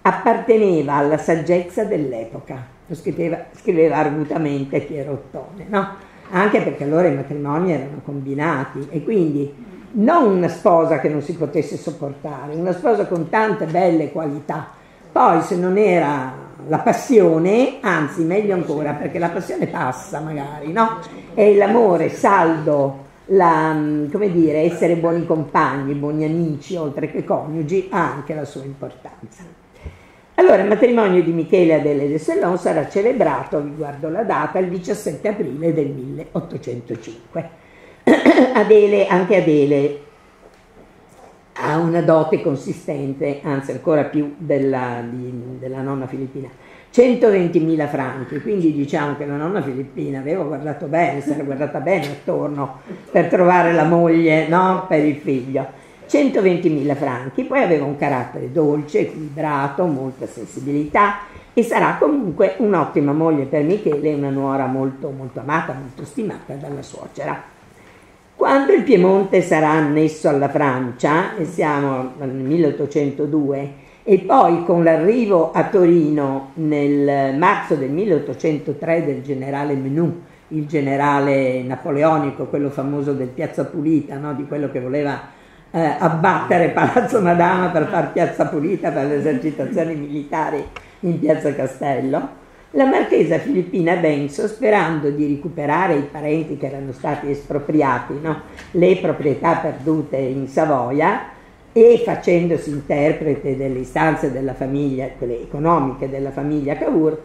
S1: apparteneva alla saggezza dell'epoca, lo scriveva, scriveva argutamente Piero Ottone, no? anche perché allora i matrimoni erano combinati e quindi non una sposa che non si potesse sopportare, una sposa con tante belle qualità. Poi se non era la passione, anzi meglio ancora, perché la passione passa magari, no? E l'amore saldo, la, come dire, essere buoni compagni, buoni amici, oltre che coniugi, ha anche la sua importanza. Allora, il matrimonio di Michele Adele de Sellon sarà celebrato, vi guardo la data, il 17 aprile del 1805. *clears throat* Adele, anche Adele ha una dote consistente, anzi ancora più della, di, della nonna filippina. 120.000 franchi, quindi diciamo che la nonna filippina aveva guardato bene, si era guardata bene attorno per trovare la moglie no? per il figlio. 120.000 franchi, poi aveva un carattere dolce, equilibrato, molta sensibilità e sarà comunque un'ottima moglie per Michele una nuora molto, molto amata, molto stimata dalla suocera. Quando il Piemonte sarà annesso alla Francia, e siamo nel 1802, e poi con l'arrivo a Torino nel marzo del 1803 del generale Menù, il generale napoleonico, quello famoso del Piazza Pulita, no? di quello che voleva eh, abbattere Palazzo Madama per far Piazza Pulita per le esercitazioni militari in Piazza Castello, la marchesa Filippina Benso, sperando di recuperare i parenti che erano stati espropriati, no? le proprietà perdute in Savoia, e facendosi interprete delle istanze della famiglia, quelle economiche della famiglia Cavour,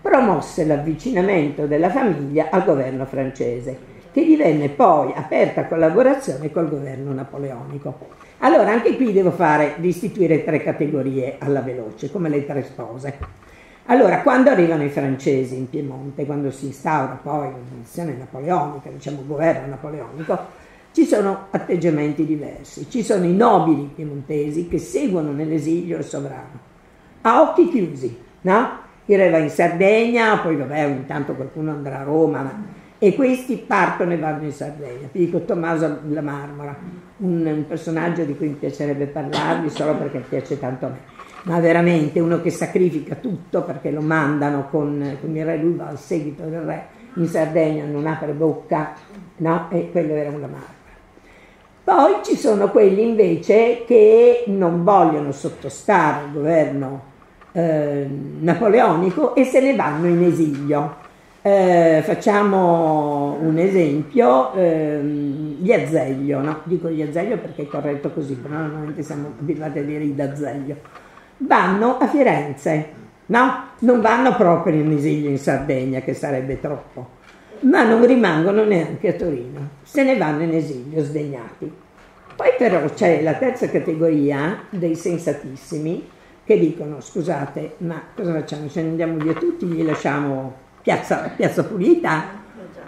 S1: promosse l'avvicinamento della famiglia al governo francese, che divenne poi aperta collaborazione col governo napoleonico. Allora anche qui devo fare, istituire tre categorie alla veloce, come le tre spose. Allora, quando arrivano i francesi in Piemonte, quando si instaura poi la tradizione napoleonica, diciamo governo napoleonico, ci sono atteggiamenti diversi. Ci sono i nobili piemontesi che seguono nell'esilio il sovrano, a occhi chiusi, no? Il re va in Sardegna, poi vabbè, ogni tanto qualcuno andrà a Roma, e questi partono e vanno in Sardegna. Ti dico Tommaso La Marmora, un, un personaggio di cui mi piacerebbe parlarvi solo perché piace tanto a me ma veramente uno che sacrifica tutto perché lo mandano con, con il re, lui va al seguito del re in Sardegna, non apre bocca, no? E quello era una marca. Poi ci sono quelli invece che non vogliono sottostare al governo eh, napoleonico e se ne vanno in esilio. Eh, facciamo un esempio, ehm, gli Azeglio, no? dico gli Azeglio perché è corretto così, però normalmente siamo abituati a dire i d'Azeglio vanno a Firenze, no? Non vanno proprio in esilio in Sardegna, che sarebbe troppo, ma non rimangono neanche a Torino, se ne vanno in esilio sdegnati. Poi però c'è la terza categoria dei sensatissimi che dicono scusate, ma cosa facciamo? Ce ne andiamo via tutti, gli lasciamo piazza, piazza pulita?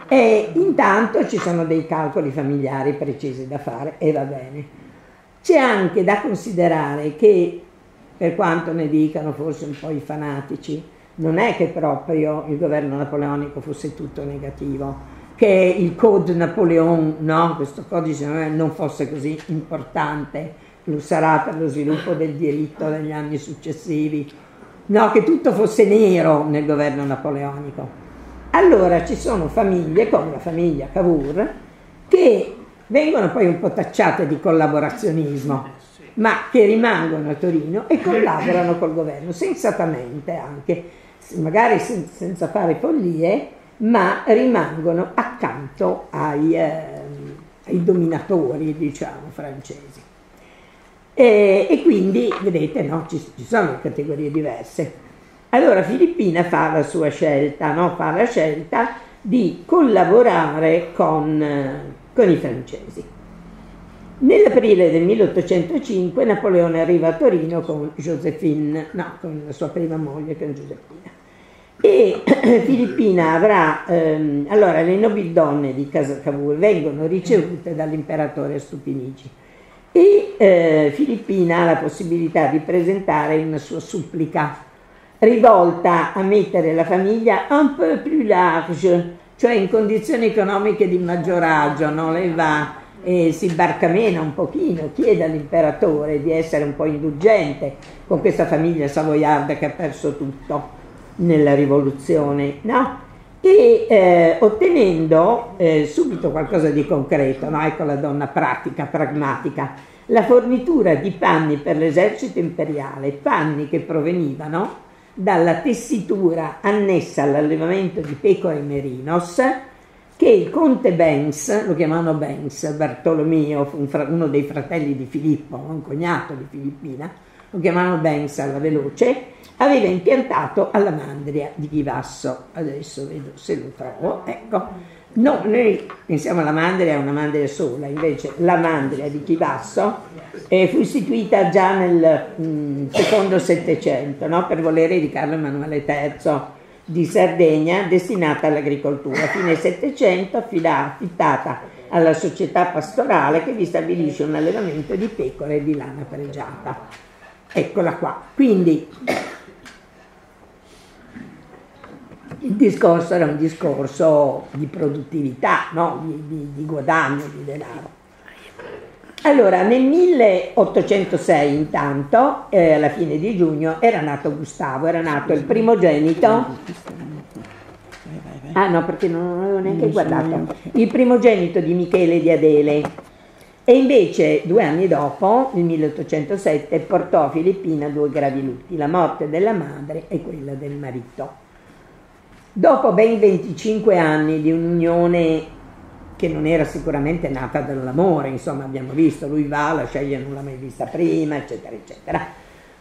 S1: E intanto ci sono dei calcoli familiari precisi da fare e va bene. C'è anche da considerare che per quanto ne dicano forse un po' i fanatici, non è che proprio il governo napoleonico fosse tutto negativo, che il Code Napoleon, no, questo codice non fosse così importante, lo sarà per lo sviluppo del diritto negli anni successivi, no, che tutto fosse nero nel governo napoleonico. Allora ci sono famiglie, come la famiglia Cavour, che vengono poi un po' tacciate di collaborazionismo ma che rimangono a Torino e collaborano col governo, sensatamente anche, magari sen- senza fare follie, ma rimangono accanto ai, eh, ai dominatori, diciamo, francesi. E, e quindi, vedete, no, ci, ci, sono categorie diverse. Allora Filippina fa la sua scelta, no? fa la scelta di collaborare con, con i francesi. Nell'aprile del 1805 Napoleone arriva a Torino con Josephine, no, con la sua prima moglie è Giuseppina. E *clears throat* Filippina avrà, ehm, allora le nobildonne di Casa Cavour vengono ricevute dall'imperatore Stupinigi e eh, Filippina ha la possibilità di presentare una sua supplica rivolta a mettere la famiglia un peu plus large, cioè in condizioni economiche di maggior agio, no? lei va e si barcamena un pochino, chiede all'imperatore di essere un po' indulgente con questa famiglia savoiarda che ha perso tutto nella rivoluzione, no? E eh, ottenendo eh, subito qualcosa di concreto, no? ecco la donna pratica, pragmatica, la fornitura di panni per l'esercito imperiale, panni che provenivano dalla tessitura annessa all'allevamento di pecore merinos, che il conte Benz, lo chiamavano Benz, Bartolomeo, uno dei fratelli di Filippo, un cognato di Filippina, lo chiamavano Benz alla veloce, aveva impiantato alla Mandria di Chivasso. Adesso vedo se lo trovo, ecco. No, noi pensiamo alla Mandria, una Mandria sola, invece la Mandria di Chivasso eh, fu istituita già nel mh, mm, secondo Settecento, no? per volere di Carlo Emanuele III di Sardegna destinata all'agricoltura, a fine Settecento affittata alla società pastorale che vi stabilisce un allevamento di pecore e di lana pregiata. Eccola qua. Quindi il discorso era un discorso di produttività, no? di, di, di guadagno, di denaro. Allora, nel 1806 intanto, eh, alla fine di giugno, era nato Gustavo, era nato il primogenito. Ah no, perché non avevo neanche guardato. Il primogenito di Michele e di Adele. E invece, due anni dopo, nel 1807, portò a Filippina due gravi lutti, la morte della madre e quella del marito. Dopo ben 25 anni di un'unione che non era sicuramente nata dall'amore, insomma abbiamo visto, lui va, la sceglie non l'ha mai vista prima, eccetera, eccetera,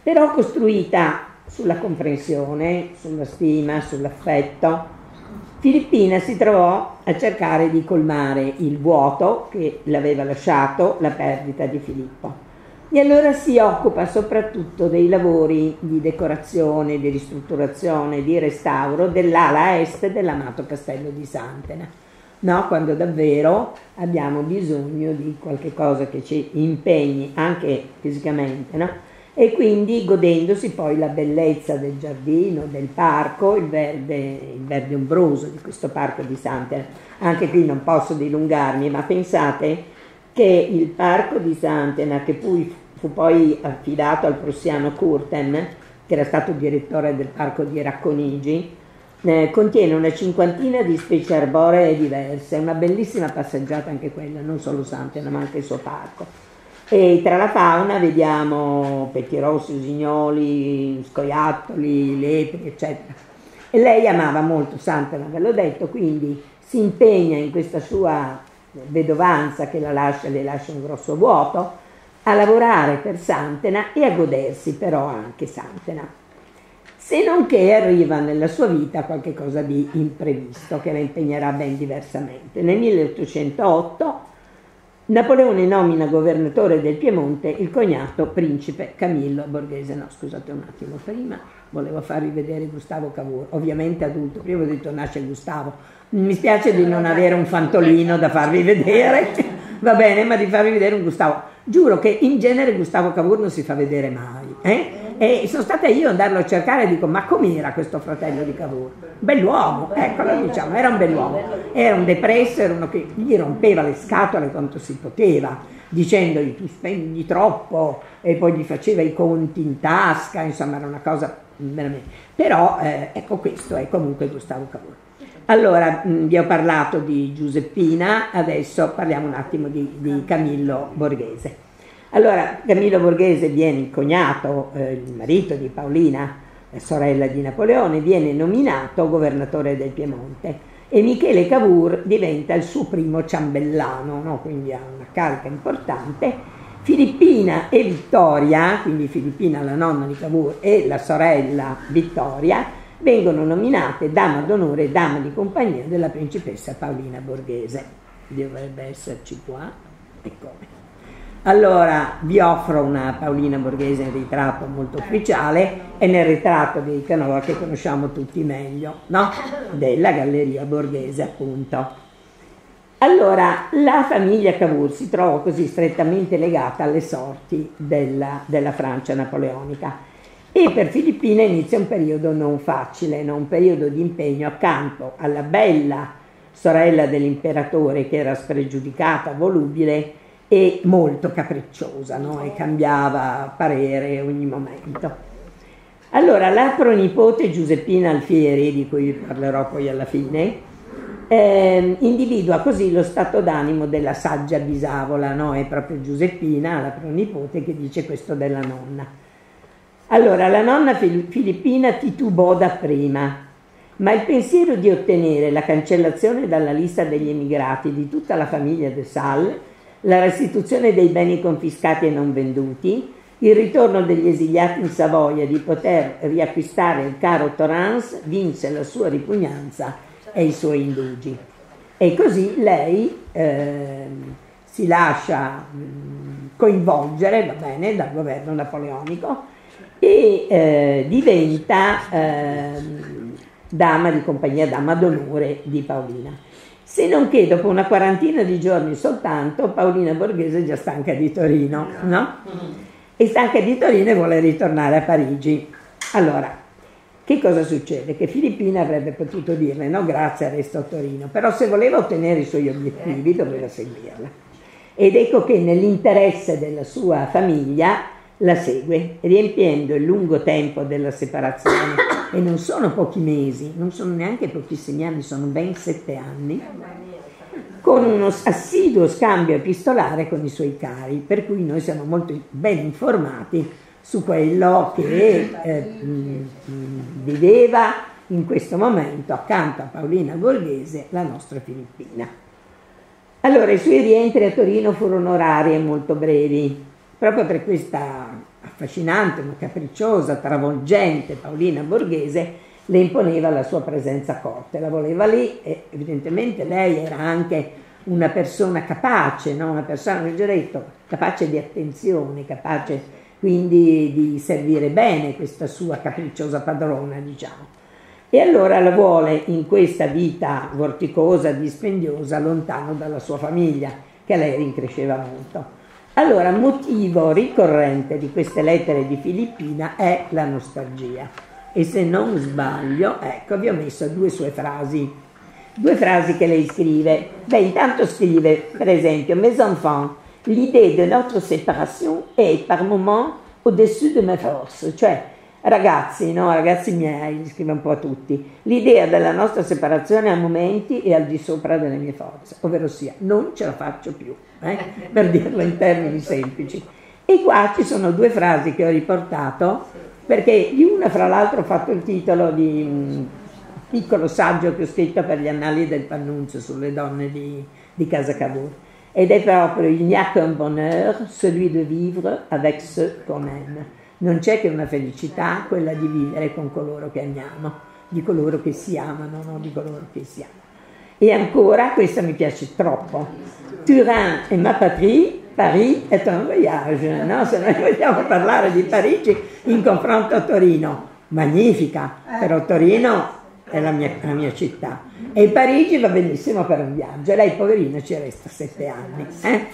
S1: però costruita sulla comprensione, sulla stima, sull'affetto. Filippina si trovò a cercare di colmare il vuoto che l'aveva lasciato la perdita di Filippo. E allora si occupa soprattutto dei lavori di decorazione, di ristrutturazione, di restauro dell'ala est dell'amato castello di Santena, no? quando davvero abbiamo bisogno di qualche cosa che ci impegni anche fisicamente, no? e quindi godendosi poi la bellezza del giardino, del parco, il verde, il verde ombroso di questo parco di Santena. Anche qui non posso dilungarmi, ma pensate che il parco di Santena, che poi fu poi affidato al prussiano Curten, che era stato direttore del parco di Racconigi, eh, contiene una cinquantina di specie arboree diverse, una bellissima passeggiata anche quella, non solo Santena ma anche il suo parco. E tra la fauna vediamo pettirossi, usignoli, scoiattoli, lepri, eccetera. E lei amava molto Santena, ve l'ho detto, quindi si impegna in questa sua vedovanza che la lascia, le lascia un grosso vuoto, a lavorare per Santena e a godersi però anche Santena. Se non che arriva nella sua vita qualcosa di imprevisto che la impegnerà ben diversamente. Nel 1808 Napoleone nomina governatore del Piemonte il cognato principe Camillo Borghese. No, scusate un attimo, prima volevo farvi vedere Gustavo Cavour, ovviamente adulto, prima ho detto nasce Gustavo. Mi spiace di non avere un fantolino da farvi vedere, va bene, ma di farvi vedere un Gustavo. Giuro che in genere Gustavo Cavour non si fa vedere mai. Eh? E sono stata io ad andarlo a cercare e dico, ma com'era questo fratello di Cavour? Bell'uomo, eccolo diciamo, era un bell'uomo. Era un depresso, era uno che gli rompeva le scatole quanto si poteva, dicendogli tu spendi troppo e poi gli faceva i conti in tasca, insomma era una cosa veramente... Però eh, ecco questo è comunque Gustavo Cavour. Allora, mh, vi ho parlato di Giuseppina, adesso parliamo un attimo di, di Camillo Borghese. Allora, Camillo Borghese viene il cognato, eh, il marito di Paolina, sorella di Napoleone, viene nominato governatore del Piemonte e Michele Cavour diventa il suo primo ciambellano, no? quindi ha una carica importante. Filippina e Vittoria, quindi Filippina la nonna di Cavour e la sorella Vittoria, vengono nominate dama d'onore e dama di compagnia della principessa Paolina Borghese. Dovrebbe esserci qua e come. Allora vi offro una Paolina Borghese in ritratto molto ufficiale e nel ritratto di Canova che conosciamo tutti meglio, no? Della Galleria Borghese appunto. Allora, la famiglia Cavour si trova così strettamente legata alle sorti della, della Francia napoleonica e per Filippina inizia un periodo non facile, no? un periodo di impegno accanto alla bella sorella dell'imperatore che era spregiudicata, volubile, e molto capricciosa no? e cambiava parere ogni momento. Allora, la pronipote Giuseppina Alfieri, di cui parlerò poi alla fine, eh, individua così lo stato d'animo della saggia bisavola, no? è proprio Giuseppina, la pronipote, che dice questo della nonna. Allora, la nonna filippina titubò dapprima, ma il pensiero di ottenere la cancellazione dalla lista degli emigrati di tutta la famiglia de Sal la restituzione dei beni confiscati e non venduti, il ritorno degli esiliati in Savoia di poter riacquistare il caro Torrance vinse la sua ripugnanza e i suoi indugi. E così lei eh, si lascia coinvolgere, va bene, dal governo napoleonico e eh, diventa eh, dama di compagnia, dama d'onore di Paolina se non che dopo una quarantina di giorni soltanto Paolina Borghese è già stanca di Torino, no? È stanca di Torino e vuole ritornare a Parigi. Allora, che cosa succede? Che Filippina avrebbe potuto dirle no grazie, resto a Torino, però se voleva ottenere i suoi obiettivi doveva seguirla. Ed ecco che nell'interesse della sua famiglia la segue, riempiendo il lungo tempo della separazione, e non sono pochi mesi, non sono neanche pochissimi anni, sono ben sette anni, con uno assiduo scambio epistolare con i suoi cari, per cui noi siamo molto ben informati su quello che eh, viveva in questo momento accanto a Paolina Borghese la nostra Filippina. Allora i suoi rientri a Torino furono rari e molto brevi, proprio per questa affascinante, ma capricciosa, travolgente Paolina Borghese, le imponeva la sua presenza corte, la voleva lì e evidentemente lei era anche una persona capace, no? una persona, ho già detto, capace di attenzione, capace quindi di servire bene questa sua capricciosa padrona, diciamo. E allora la vuole in questa vita vorticosa, dispendiosa, lontano dalla sua famiglia, che a lei rincresceva molto. Allora, motivo ricorrente di queste lettere di Filippina è la nostalgia. E se non sbaglio, ecco, vi ho messo due sue frasi. Due frasi che lei scrive. Beh, intanto scrive, per esempio, Mes enfants, l'idée de notre séparation est par moments au-dessus de mes forces, cioè ragazzi, no, ragazzi miei, scrive un po' a tutti, l'idea della nostra separazione a momenti è al di sopra delle mie forze, ovvero sia, non ce la faccio più, eh, *laughs* per dirlo in termini semplici. E qua ci sono due frasi che ho riportato, perché di una fra l'altro ho fatto il titolo di un piccolo saggio che ho scritto per gli annali del Pannunzio sulle donne di, di Casa Cavour. Ed è proprio il n'y a qu'un bonheur, celui de vivre avec ceux qu'on aime non c'è che una felicità, quella di vivere con coloro che amiamo, di coloro che si amano, non di coloro che si amano. E ancora, questa mi piace troppo, Turin è ma patrie, Paris est un voyage, no? se noi vogliamo parlare di Parigi in confronto a Torino, magnifica, però Torino è la mia, la mia città e Parigi va benissimo per un viaggio, lei poverina ci resta sette anni. Eh?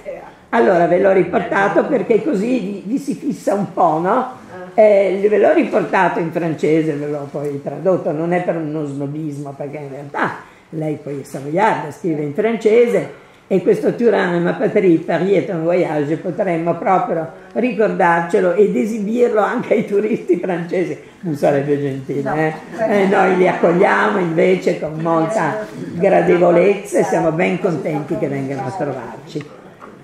S1: Allora ve l'ho riportato perché così vi, vi si fissa un po', no? Eh, ve l'ho riportato in francese, ve l'ho poi tradotto, non è per uno snobismo, perché in realtà lei poi è savoiarda, scrive in francese e questo Turin ma patrie, est un voyage, potremmo proprio ricordarcelo ed esibirlo anche ai turisti francesi, non sarebbe gentile, eh? Eh, noi li accogliamo invece con molta gradevolezza e siamo ben contenti che vengano a trovarci.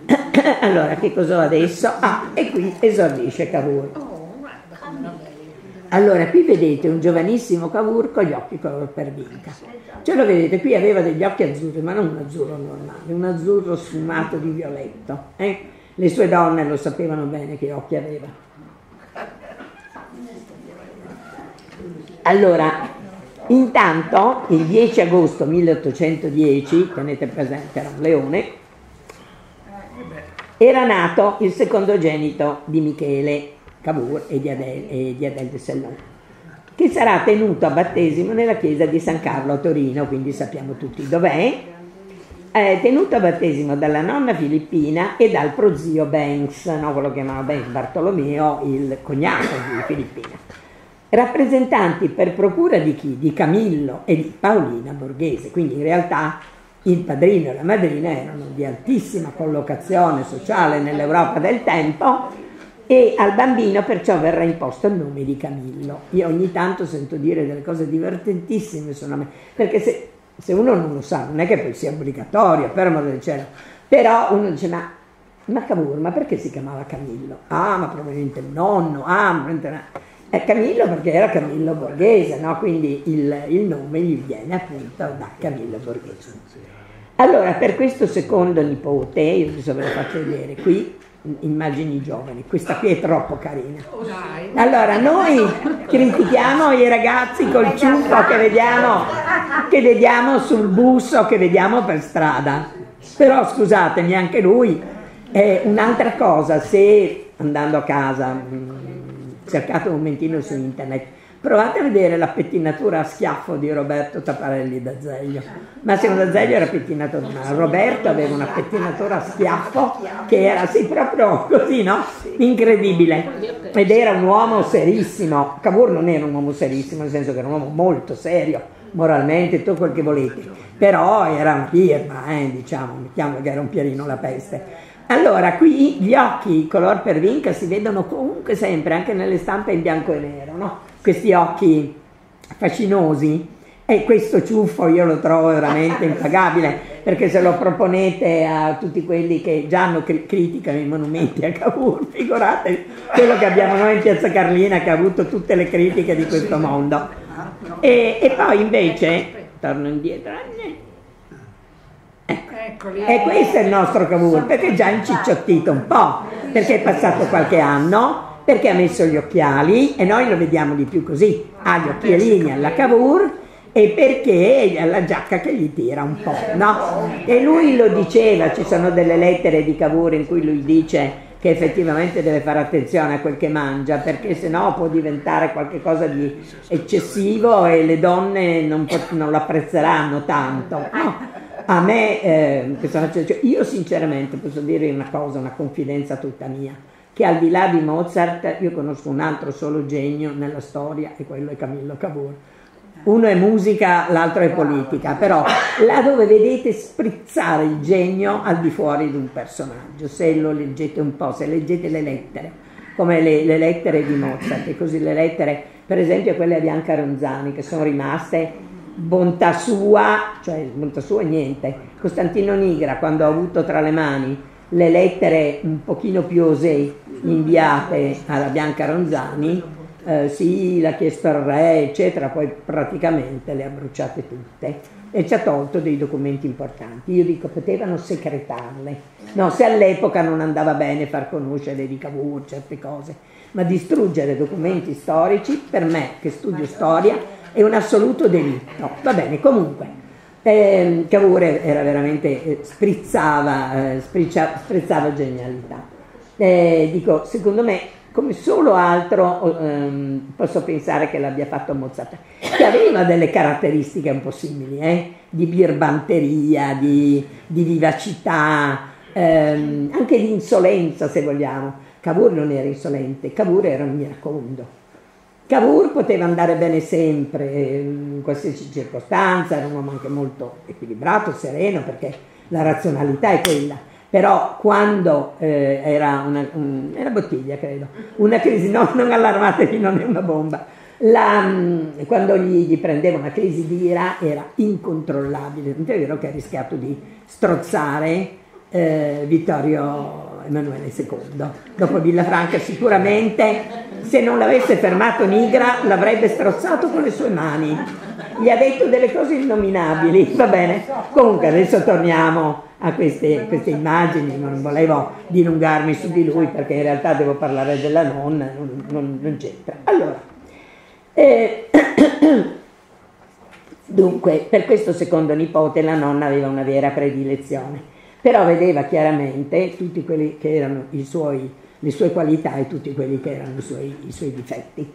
S1: *coughs* allora, che cosa ho adesso? Ah, e qui esordisce Cavour. Allora, qui vedete un giovanissimo Cavour con gli occhi color per vinca. Ce lo vedete, qui aveva degli occhi azzurri, ma non un azzurro normale, un azzurro sfumato di violetto. Eh? Le sue donne lo sapevano bene che occhi aveva. Allora, intanto, il 10 agosto 1810, tenete presente, era un leone, era nato il secondogenito di Michele Cavour e di Adele, e de Sellon, che sarà tenuto a battesimo nella chiesa di San Carlo a Torino, quindi sappiamo tutti dov'è, eh, tenuto a battesimo dalla nonna Filippina e dal prozio Banks, no, quello che chiamava Banks Bartolomeo, il cognato di Filippina. Rappresentanti per procura di chi? Di Camillo e di Paolina Borghese, quindi in realtà il padrino e la madrina erano di altissima collocazione sociale nell'Europa del tempo e al bambino perciò verrà imposto il nome di Camillo. Io ogni tanto sento dire delle cose divertentissime su nome, perché se, se, uno non lo sa, non è che poi sia obbligatorio, per amore del cielo, però uno dice ma, ma Cavour, ma perché si chiamava Camillo? Ah, ma probabilmente il nonno, ah, ma... È Camillo perché era Camillo Borghese, no? quindi il, il nome gli viene appunto da Camillo Borghese. Allora, per questo secondo nipote, io adesso ve lo faccio vedere qui, immagini giovani, questa qui è troppo carina. Allora, noi critichiamo i ragazzi col ciuffo che vediamo, che vediamo sul bus o che vediamo per strada. Però scusatemi, anche lui è un'altra cosa, se andando a casa mm, cercate un momentino su internet, Provate a vedere la pettinatura a schiaffo di Roberto Taparelli da Zeglio. Massimo da Zeglio era pettinato da mano, Roberto aveva una pettinatura a schiaffo che era sì proprio così, no? Incredibile. Ed era un uomo serissimo. Cavour non era un uomo serissimo, nel senso che era un uomo molto serio, moralmente, tutto quel che volete. Però era un firma, eh, diciamo, mettiamo che era un Pierino la peste. Allora, qui gli occhi color per vinca si vedono comunque sempre, anche nelle stampe in bianco e nero, no? Questi occhi fascinosi e questo ciuffo io lo trovo veramente *laughs* impagabile perché se lo proponete a tutti quelli che già hanno cri- criticano i monumenti a Cavour, figurate quello che abbiamo noi in Piazza Carlina che ha avuto tutte le critiche di questo mondo. E, e poi invece, torno indietro, Ecco. E questo è il nostro Cavour, perché è già incicciottito un po', perché è passato qualche anno, perché ha messo gli occhiali e noi lo vediamo di più così, ha gli occhialini alla Cavour e perché ha la giacca che gli tira un po', no? E lui lo diceva, ci sono delle lettere di Cavour in cui lui dice che effettivamente deve fare attenzione a quel che mangia perché sennò può diventare qualcosa di eccessivo e le donne non, pot- non l'apprezzeranno tanto. No, a me, eh, cioè, io sinceramente posso dire una cosa, una confidenza tutta mia, che al di là di Mozart io conosco un altro solo genio nella storia e quello è Camillo Cavour. Uno è musica, l'altro è politica, però là dove vedete sprizzare il genio al di fuori di un personaggio, se lo leggete un po', se leggete le lettere, come le, le lettere di Mozart, e così le lettere, per esempio quelle a Bianca Ronzani, che sono rimaste bontà sua, cioè bontà sua niente, Costantino Nigra quando ha avuto tra le mani le lettere un pochino più osè inviate alla Bianca Ronzani, eh, sì, l'ha chiesto al re, eccetera, poi praticamente le ha bruciate tutte e ci ha tolto dei documenti importanti. Io dico, potevano secretarle. No, se all'epoca non andava bene far conoscere di Cavour certe cose, ma distruggere documenti storici, per me che studio storia, è un assoluto delitto. Va bene, comunque. Eh, Cavour era veramente, eh, sprizzava, eh, sprizzava genialità. Eh, dico, secondo me come solo altro ehm, posso pensare che l'abbia fatto Mozart, che aveva delle caratteristiche un po' simili, eh? di birbanteria, di, di vivacità, ehm, anche di insolenza se vogliamo. Cavour non era insolente, Cavour era un miracondo. Cavour poteva andare bene sempre, in qualsiasi circostanza, era un uomo anche molto equilibrato, sereno, perché la razionalità è quella però quando eh, era una un, era bottiglia credo, una crisi, no, non allarmatevi, *laughs* non è una bomba, la, mm, quando gli, gli, prendeva una crisi di ira era incontrollabile, non è vero che ha rischiato di strozzare eh, Vittorio Emanuele II. Dopo Villafranca sicuramente se non l'avesse fermato Nigra l'avrebbe strozzato con le sue mani. Gli ha detto delle cose innominabili, va bene. Comunque adesso torniamo a queste, queste, immagini, non volevo dilungarmi su di lui perché in realtà devo parlare della nonna, non, non, non c'entra. Allora, eh, *clears throat* dunque, per questo secondo nipote la nonna aveva una vera predilezione, però vedeva chiaramente tutti quelli che erano suoi, le sue qualità e tutti quelli che erano i suoi, i suoi difetti.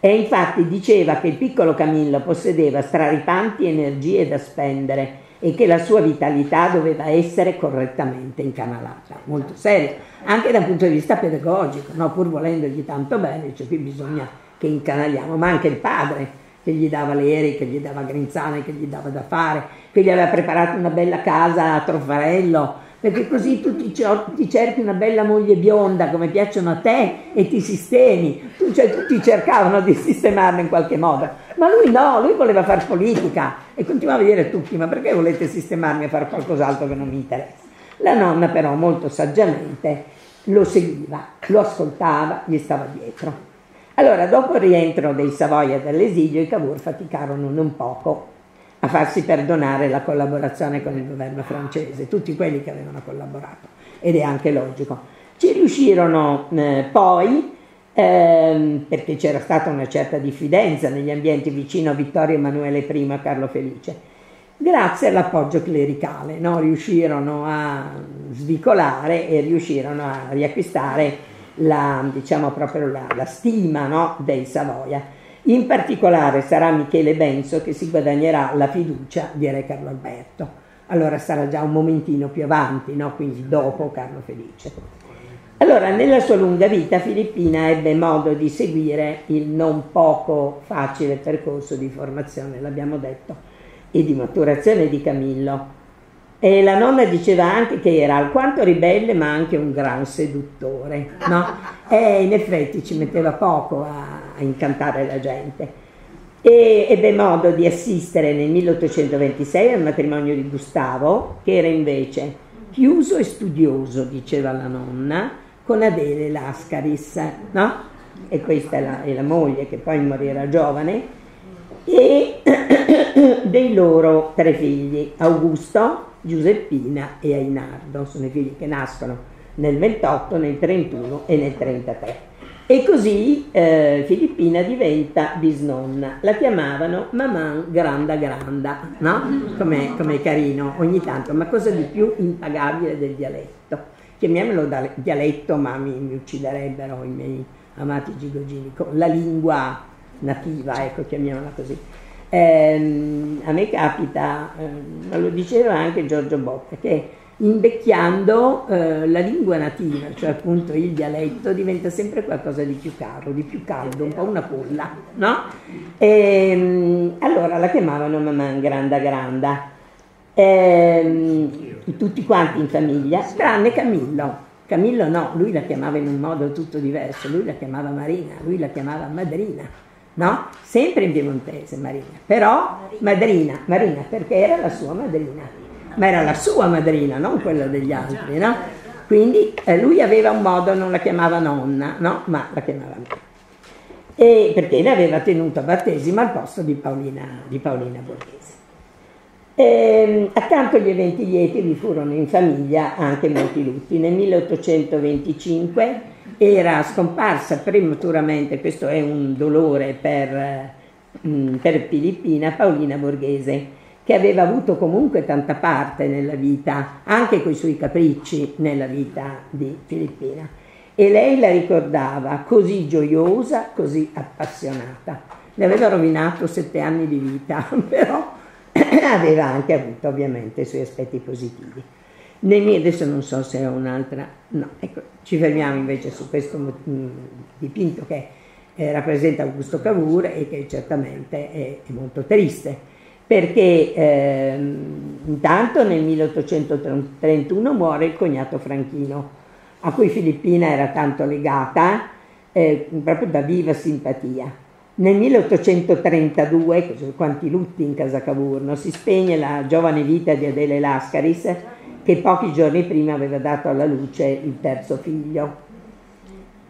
S1: E infatti diceva che il piccolo Camillo possedeva straripanti energie da spendere e che la sua vitalità doveva essere correttamente incanalata, molto serio, anche dal punto di vista pedagogico, no? pur volendogli tanto bene, cioè qui bisogna che incanaliamo, ma anche il padre che gli dava le ere, che gli dava grinzane, che gli dava da fare, che gli aveva preparato una bella casa a Trofarello, perché così tu ti, ti, cerchi una bella moglie bionda come piacciono a te e ti sistemi, tu, cioè, tutti cercavano di sistemarlo in qualche modo, ma lui no, lui voleva fare politica e continuava a dire a tutti, ma perché volete sistemarmi a fare qualcos'altro che non mi interessa? La nonna però molto saggiamente lo seguiva, lo ascoltava, gli stava dietro. Allora, dopo il rientro dei Savoia dall'esilio, i Cavour faticarono non poco a farsi perdonare la collaborazione con il governo francese, tutti quelli che avevano collaborato, ed è anche logico. Ci riuscirono eh, poi, ehm, perché c'era stata una certa diffidenza negli ambienti vicino a Vittorio Emanuele I e Carlo Felice, grazie all'appoggio clericale, no? riuscirono a svicolare e riuscirono a riacquistare la, diciamo, la, la stima no? dei Savoia in particolare sarà Michele Benso che si guadagnerà la fiducia di Re Carlo Alberto. Allora sarà già un momentino più avanti, no? quindi dopo Carlo Felice. Allora, nella sua lunga vita Filippina ebbe modo di seguire il non poco facile percorso di formazione, l'abbiamo detto, e di maturazione di Camillo. E la nonna diceva anche che era alquanto ribelle ma anche un gran seduttore, no? E in effetti ci metteva poco a, incantare la gente. E ebbe modo di assistere nel 1826 al matrimonio di Gustavo, che era invece chiuso e studioso, diceva la nonna, con Adele Lascaris, no? E questa è la, è la moglie che poi morirà giovane, e *coughs* dei loro tre figli, Augusto, Giuseppina e Ainardo, sono i figli che nascono nel 28, nel 31 e nel 33. E così eh, Filippina diventa bisnonna. La chiamavano Maman Granda Granda, no? Come, come carino ogni tanto, ma cosa di più impagabile del dialetto? Chiamiamolo dialetto, ma mi, mi ucciderebbero i miei amati gigogini, la lingua nativa, ecco, chiamiamola così. Eh, a me capita, eh, lo diceva anche Giorgio Bocca, che invecchiando eh, la lingua nativa, cioè appunto il dialetto, diventa sempre qualcosa di più caro, di più caldo, un po' una polla, no? E, ehm, allora la chiamavano mamma granda granda, e, ehm, tutti quanti in famiglia, tranne Camillo. Camillo no, lui la chiamava in un modo tutto diverso, lui la chiamava Marina, lui la chiamava Madrina, no? Sempre in piemontese Marina, però Madrina, Marina perché era la sua madrina ma era la sua madrina, non quella degli altri, no? Quindi eh, lui aveva un modo, non la chiamava nonna, no? Ma la chiamava me. E perché le aveva tenuto a battesimo al posto di Paolina, di Paolina Borghese. E, ehm, accanto agli eventi lieti vi furono in famiglia anche molti lutti. Nel 1825 era scomparsa prematuramente, questo è un dolore per, mm, per Filippina, Paolina Borghese che aveva avuto comunque tanta parte nella vita, anche con i suoi capricci nella vita di Filippina. E lei la ricordava così gioiosa, così appassionata. Le aveva rovinato sette anni di vita, *laughs* però *clears throat* aveva anche avuto ovviamente i suoi aspetti positivi. Nel mio, adesso non so se è un'altra, no, ecco, ci fermiamo invece su questo mm, dipinto che eh, rappresenta Augusto Cavour e che certamente è, è molto triste perché eh, intanto nel 1831 muore il cognato Franchino, a cui Filippina era tanto legata, eh, proprio da viva simpatia. Nel 1832, quanti lutti in casa Cavourno, si spegne la giovane vita di Adele Lascaris, che pochi giorni prima aveva dato alla luce il terzo figlio.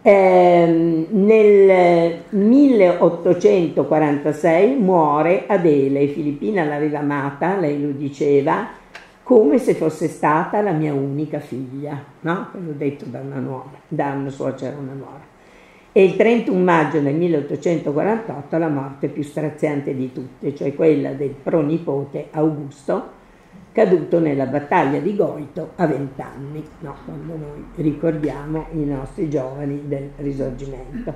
S1: Eh, nel 1846 muore Adele, Filippina l'aveva amata, lei lo diceva, come se fosse stata la mia unica figlia, no? L'ho detto da una nuora, da una suocera una nuora. E il 31 maggio del 1848 la morte più straziante di tutte, cioè quella del pronipote Augusto, caduto nella battaglia di Goito a vent'anni, no, quando noi ricordiamo i nostri giovani del risorgimento.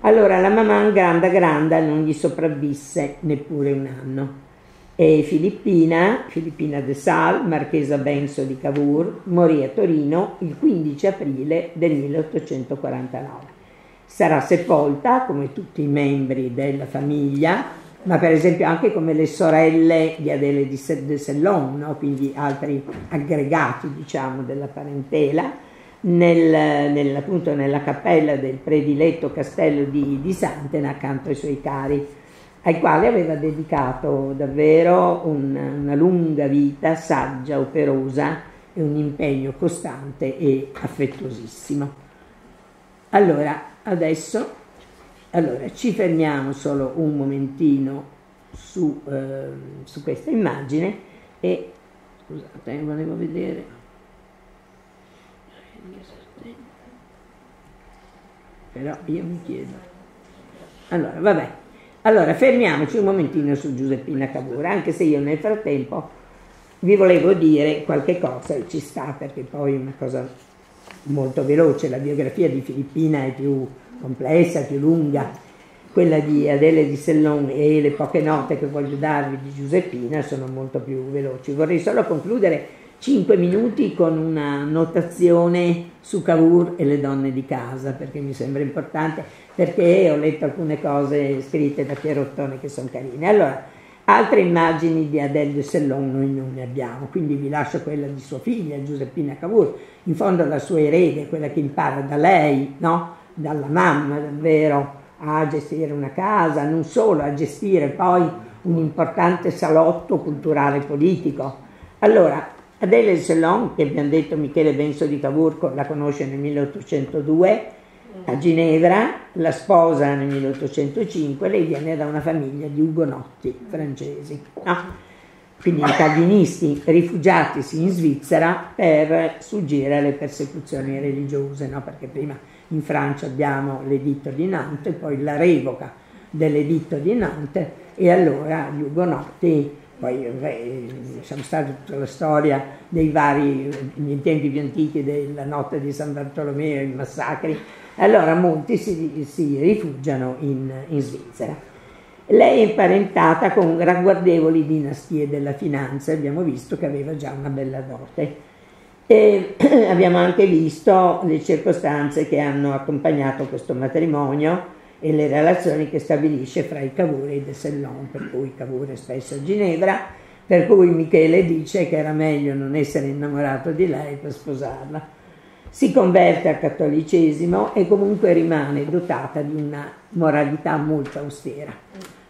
S1: Allora la mamma Granda Granda non gli sopravvisse neppure un anno e Filippina, Filippina de Sal, marchesa Benso di Cavour, morì a Torino il 15 aprile del 1849. Sarà sepolta, come tutti i membri della famiglia, ma per esempio anche come le sorelle di Adele di Sellon, no? quindi altri aggregati diciamo, della parentela, nel, nel, appunto nella cappella del prediletto castello di, di Santena accanto ai suoi cari, ai quali aveva dedicato davvero un, una lunga vita saggia, operosa e un impegno costante e affettuosissimo. Allora, adesso allora, ci fermiamo solo un momentino su, eh, su questa immagine e, scusate, volevo vedere. Però io mi chiedo. Allora, vabbè. Allora, fermiamoci un momentino su Giuseppina Cavour, anche se io nel frattempo vi volevo dire qualche cosa e ci sta perché poi è una cosa molto veloce, la biografia di Filippina è più complessa, più lunga, quella di Adele di Sellon e le poche note che voglio darvi di Giuseppina sono molto più veloci. Vorrei solo concludere 5 minuti con una notazione su Cavour e le donne di casa, perché mi sembra importante, perché ho letto alcune cose scritte da Piero Ottone che sono carine. Allora, altre immagini di Adele de Sellon noi non ne abbiamo, quindi vi lascio quella di sua figlia, Giuseppina Cavour, in fondo la sua erede, quella che impara da lei, no? Dalla mamma davvero a gestire una casa, non solo a gestire poi un importante salotto culturale e politico. Allora, Adele Sellon, che abbiamo detto Michele Benso di Cavour la conosce nel 1802, a Ginevra, la sposa nel 1805, lei viene da una famiglia di ugonotti francesi, no? quindi calvinisti rifugiatisi in Svizzera per sfuggire alle persecuzioni religiose, no? perché prima in Francia abbiamo l'editto di Nantes, poi la revoca dell'editto di Nantes e allora gli ugonotti, poi beh, siamo stati tutta la storia dei vari, nei tempi più antichi della notte di San Bartolomeo, i massacri, allora molti si, si rifugiano in, in Svizzera. Lei è imparentata con ragguardevoli dinastie della finanza, abbiamo visto che aveva già una bella dote. E *clears throat* abbiamo anche visto le circostanze che hanno accompagnato questo matrimonio e le relazioni che stabilisce fra i Cavour e i de Sellon, per cui Cavour è spesso a Ginevra, per cui Michele dice che era meglio non essere innamorato di lei per sposarla. Si converte al cattolicesimo e comunque rimane dotata di una moralità molto austera.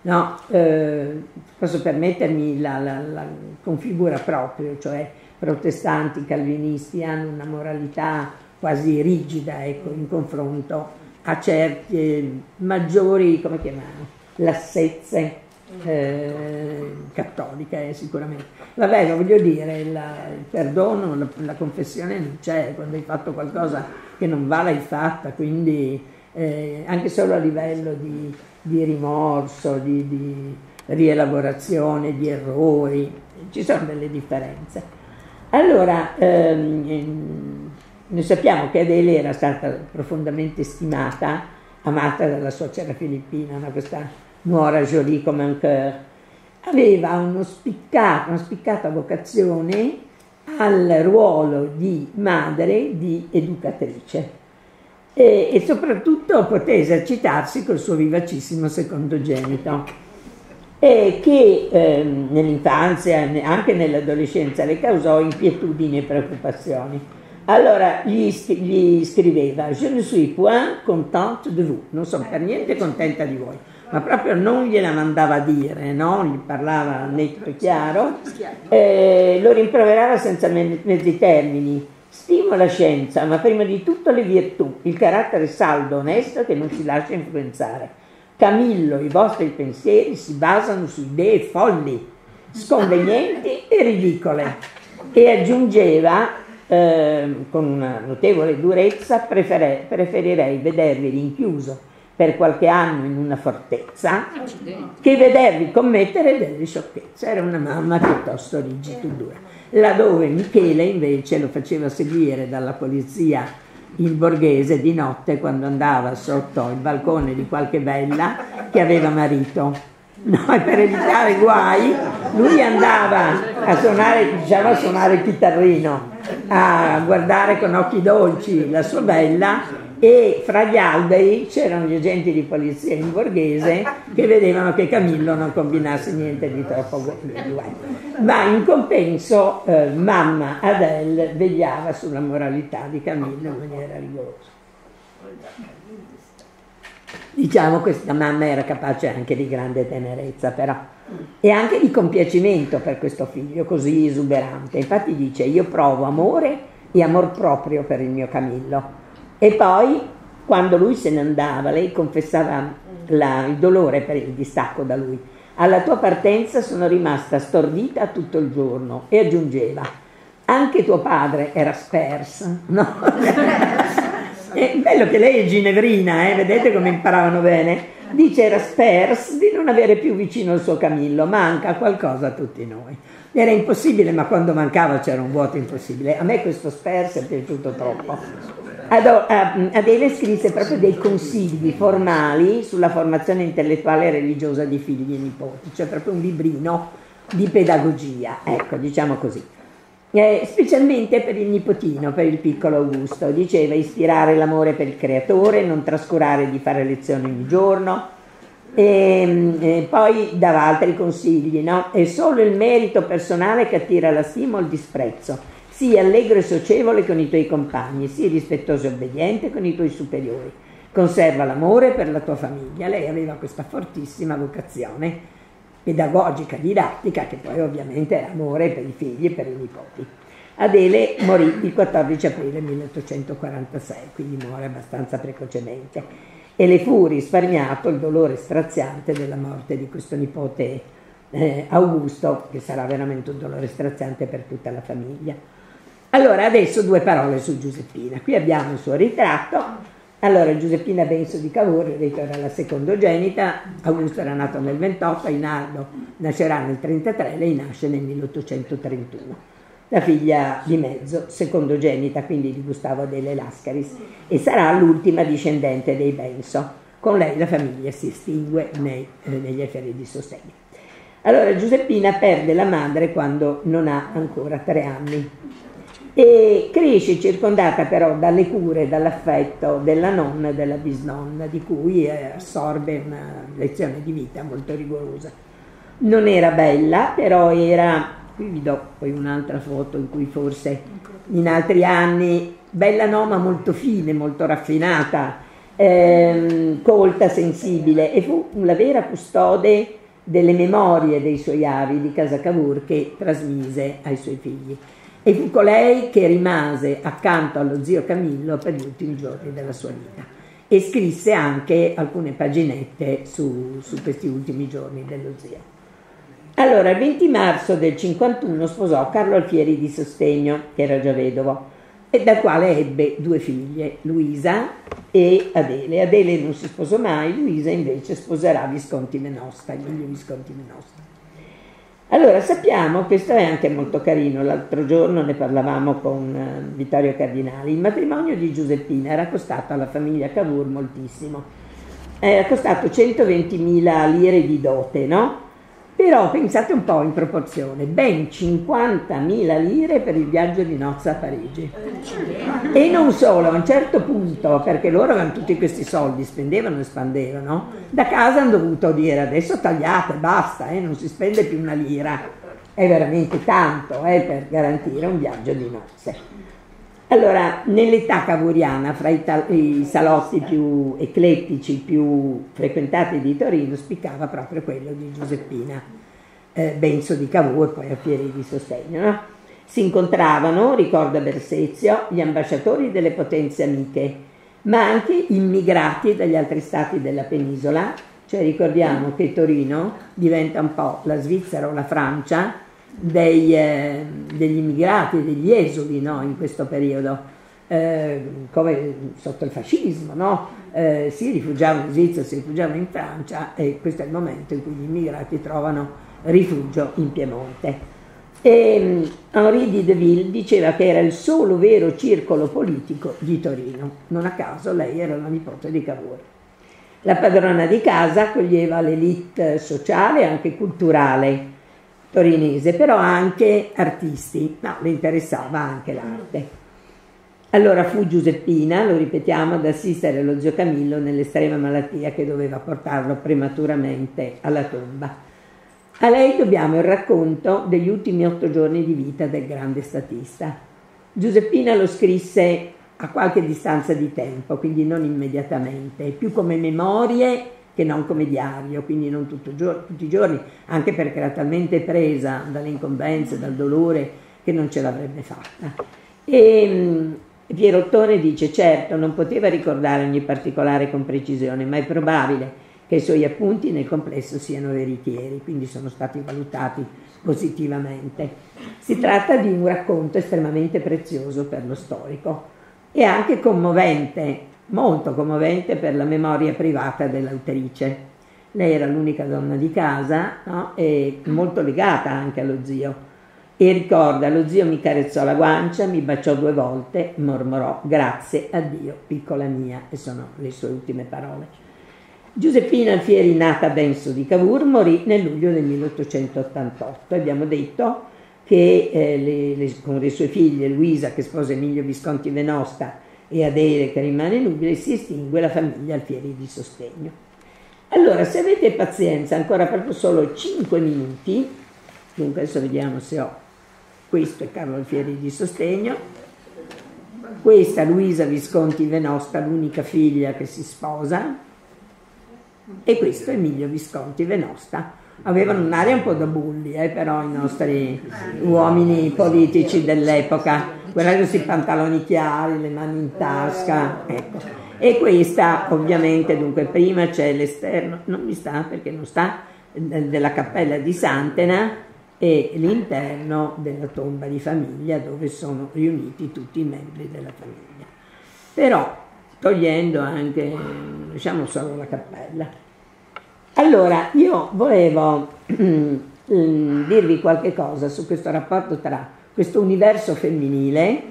S1: No, eh, posso permettermi la, la, la configura proprio, cioè protestanti, calvinisti hanno una moralità quasi rigida ecco, in confronto a certe maggiori, come chiamano, lassezze eh, cattoliche eh, sicuramente. Vabbè, voglio dire, la, il perdono, la, la, confessione non c'è, quando hai fatto qualcosa che non va l'hai fatta, quindi eh, anche solo a livello di, di rimorso, di, di rielaborazione, di errori, ci sono delle differenze. Allora, ehm, noi sappiamo che Adele era stata profondamente stimata, amata dalla suocera filippina, no? questa nuora jolie come cœur. Aveva spiccato, una spiccata vocazione al ruolo di madre, di educatrice e, e soprattutto poté esercitarsi col suo vivacissimo secondogenito e che eh, nell'infanzia e anche nell'adolescenza le causò inquietudini e preoccupazioni. Allora gli, gli, scriveva: Je ne suis point contente de vous, non sono per niente contenta di voi, ma proprio non gliela mandava a dire, no? gli parlava netto e chiaro, eh, lo rimproverava senza mezzi termini. Stimo la scienza, ma prima di tutto le virtù, il carattere saldo, onesto che non si lascia influenzare Camillo, i vostri pensieri si basano su idee folli, sconvenienti e ridicole. E aggiungeva eh, con una notevole durezza, prefere, preferirei vedervi rinchiuso per qualche anno in una fortezza che vedervi commettere delle sciocchezze. Era una mamma piuttosto rigida e dura. Laddove Michele invece lo faceva seguire dalla polizia il borghese di notte quando andava sotto il balcone di qualche bella che aveva marito. No, per evitare guai, lui andava a suonare, diciamo, a suonare il chitarrino, a guardare con occhi dolci la sua bella e fra gli alberi c'erano gli agenti di polizia in borghese che vedevano che Camillo non combinasse niente di troppo guai. Ma in compenso eh, mamma Adele vegliava sulla moralità di Camillo in maniera rigorosa. Diciamo questa mamma era capace anche di grande tenerezza però e anche di compiacimento per questo figlio così esuberante. Infatti dice io provo amore e amor proprio per il mio Camillo e poi, quando lui se ne andava, lei confessava la, il dolore per il distacco da lui. Alla tua partenza sono rimasta stordita tutto il giorno e aggiungeva, anche tuo padre era spers, no? *laughs* è bello che lei è ginevrina, eh? vedete come imparavano bene? Dice era spers di non avere più vicino il suo Camillo, manca qualcosa a tutti noi. Era impossibile, ma quando mancava c'era un vuoto impossibile. A me questo spers è piaciuto troppo. Adele scrisse proprio dei consigli formali sulla formazione intellettuale e religiosa di figli e nipoti, cioè proprio un librino di pedagogia, ecco, diciamo così. Eh, specialmente per il nipotino, per il piccolo Augusto, diceva ispirare l'amore per il creatore, non trascurare di fare lezioni ogni giorno, e, e poi dava altri consigli, no? È solo il merito personale che attira la stima o il disprezzo Sii allegro e socievole con i tuoi compagni, sii rispettoso e obbediente con i tuoi superiori. Conserva l'amore per la tua famiglia. Lei aveva questa fortissima vocazione pedagogica, didattica, che poi ovviamente era amore per i figli e per i nipoti. Adele morì il 14 aprile 1846, quindi muore abbastanza precocemente e le fu risparmiato il dolore straziante della morte di questo nipote eh, Augusto, che sarà veramente un dolore straziante per tutta la famiglia. Allora, adesso due parole su Giuseppina. Qui abbiamo il suo ritratto Allora, Giuseppina Benso di Cavour, detto era la secondogenita, Augusto era nato nel 28, Ainardo nascerà nel 33, lei nasce nel 1831 la figlia di mezzo, secondogenita quindi di Gustavo delle Lascaris, e sarà l'ultima discendente dei Benso. Con lei la famiglia si estingue nei, eh, negli affari di sostegno. Allora Giuseppina perde la madre quando non ha ancora tre anni e cresce circondata però dalle cure, dall'affetto della nonna e della bisnonna, di cui assorbe una lezione di vita molto rigorosa. Non era bella, però era Qui vi do poi un'altra foto in cui forse in altri anni, bella no ma molto fine, molto raffinata, ehm, colta, sensibile e fu la vera custode delle memorie dei suoi avi di Casa Cavour che trasmise ai suoi figli. E fu colei che rimase accanto allo zio Camillo per gli ultimi giorni della sua vita e scrisse anche alcune paginette su, su questi ultimi giorni dello zio. Allora, il 20 marzo del 51 sposò Carlo Alfieri di Sostegno, che era già vedovo, e dal quale ebbe due figlie, Luisa e Adele. Adele non si sposò mai, Luisa invece sposerà Visconti Menosta, Emilio Visconti Menosta. Allora, sappiamo, questo è anche molto carino, l'altro giorno ne parlavamo con uh, Vittorio Cardinali, il matrimonio di Giuseppina era costato alla famiglia Cavour moltissimo, era costato 120.000 lire di dote, no? Però pensate un po' in proporzione, ben 50.000 lire per il viaggio di nozze a Parigi. E non solo, a un certo punto, perché loro avevano tutti questi soldi, spendevano e spandevano, da casa hanno dovuto dire adesso tagliate, basta, eh, non si spende più una lira. È veramente tanto eh, per garantire un viaggio di nozze. Allora, nell'età cavuriana, fra i, ta- i, salotti più eclettici, più frequentati di Torino, spiccava proprio quello di Giuseppina eh, Benso di Cavour, poi a Pieri di Sostegno. No? Si incontravano, ricorda Bersezio, gli ambasciatori delle potenze amiche, ma anche immigrati dagli altri stati della penisola, cioè ricordiamo che Torino diventa un po' la Svizzera o la Francia, dei, eh, degli immigrati, degli esuli no, in questo periodo, eh, come sotto il fascismo, no? eh, si rifugiavano in Svizzera, si rifugiavano in Francia e questo è il momento in cui gli immigrati trovano rifugio in Piemonte. E mm, Henri di Deville diceva che era il solo vero circolo politico di Torino, non a caso lei era la nipote di Cavour. La padrona di casa accoglieva l'elite sociale e anche culturale torinese, però anche artisti, no, le interessava anche l'arte. Allora fu Giuseppina, lo ripetiamo, ad assistere lo zio Camillo nell'estrema malattia che doveva portarlo prematuramente alla tomba. A lei dobbiamo il racconto degli ultimi otto giorni di vita del grande statista. Giuseppina lo scrisse a qualche distanza di tempo, quindi non immediatamente, più come memorie che non come diario, quindi non giorno, tutti i giorni, anche perché era talmente presa dalle incombenze, dal dolore, che non ce l'avrebbe fatta. E mm, Piero Ottone dice, certo, non poteva ricordare ogni particolare con precisione, ma è probabile che i suoi appunti nel complesso siano veritieri, quindi sono stati valutati positivamente. Si tratta di un racconto estremamente prezioso per lo storico e anche commovente molto commovente per la memoria privata dell'autrice. Lei era l'unica donna di casa no? e molto legata anche allo zio. E ricorda, lo zio mi carezzò la guancia, mi baciò due volte, mormorò grazie a Dio, piccola mia, e sono le sue ultime parole. Giuseppina Alfieri, nata Benso di Cavour, morì nel luglio del 1888. Abbiamo detto che eh, le, le, con le sue figlie, Luisa che sposa Emilio Visconti Venosta e Adele che rimane nubile, si estingue la famiglia Alfieri di sostegno. Allora, se avete pazienza, ancora proprio solo 5 minuti, dunque adesso vediamo se ho, questo è Carlo Alfieri di sostegno, questa Luisa Visconti Venosta, l'unica figlia che si sposa, e questo Emilio Visconti Venosta. Avevano un'aria un po' da bulli, eh, però i nostri uomini politici dell'epoca guardate questi pantaloni chiari, le mani in tasca, ecco. E questa ovviamente, dunque, prima c'è l'esterno, non mi sta perché non sta, della cappella di Santena e l'interno della tomba di famiglia dove sono riuniti tutti i membri della famiglia. Però togliendo anche, diciamo, solo la cappella. Allora, io volevo *clears throat* dirvi qualche cosa su questo rapporto tra questo universo femminile,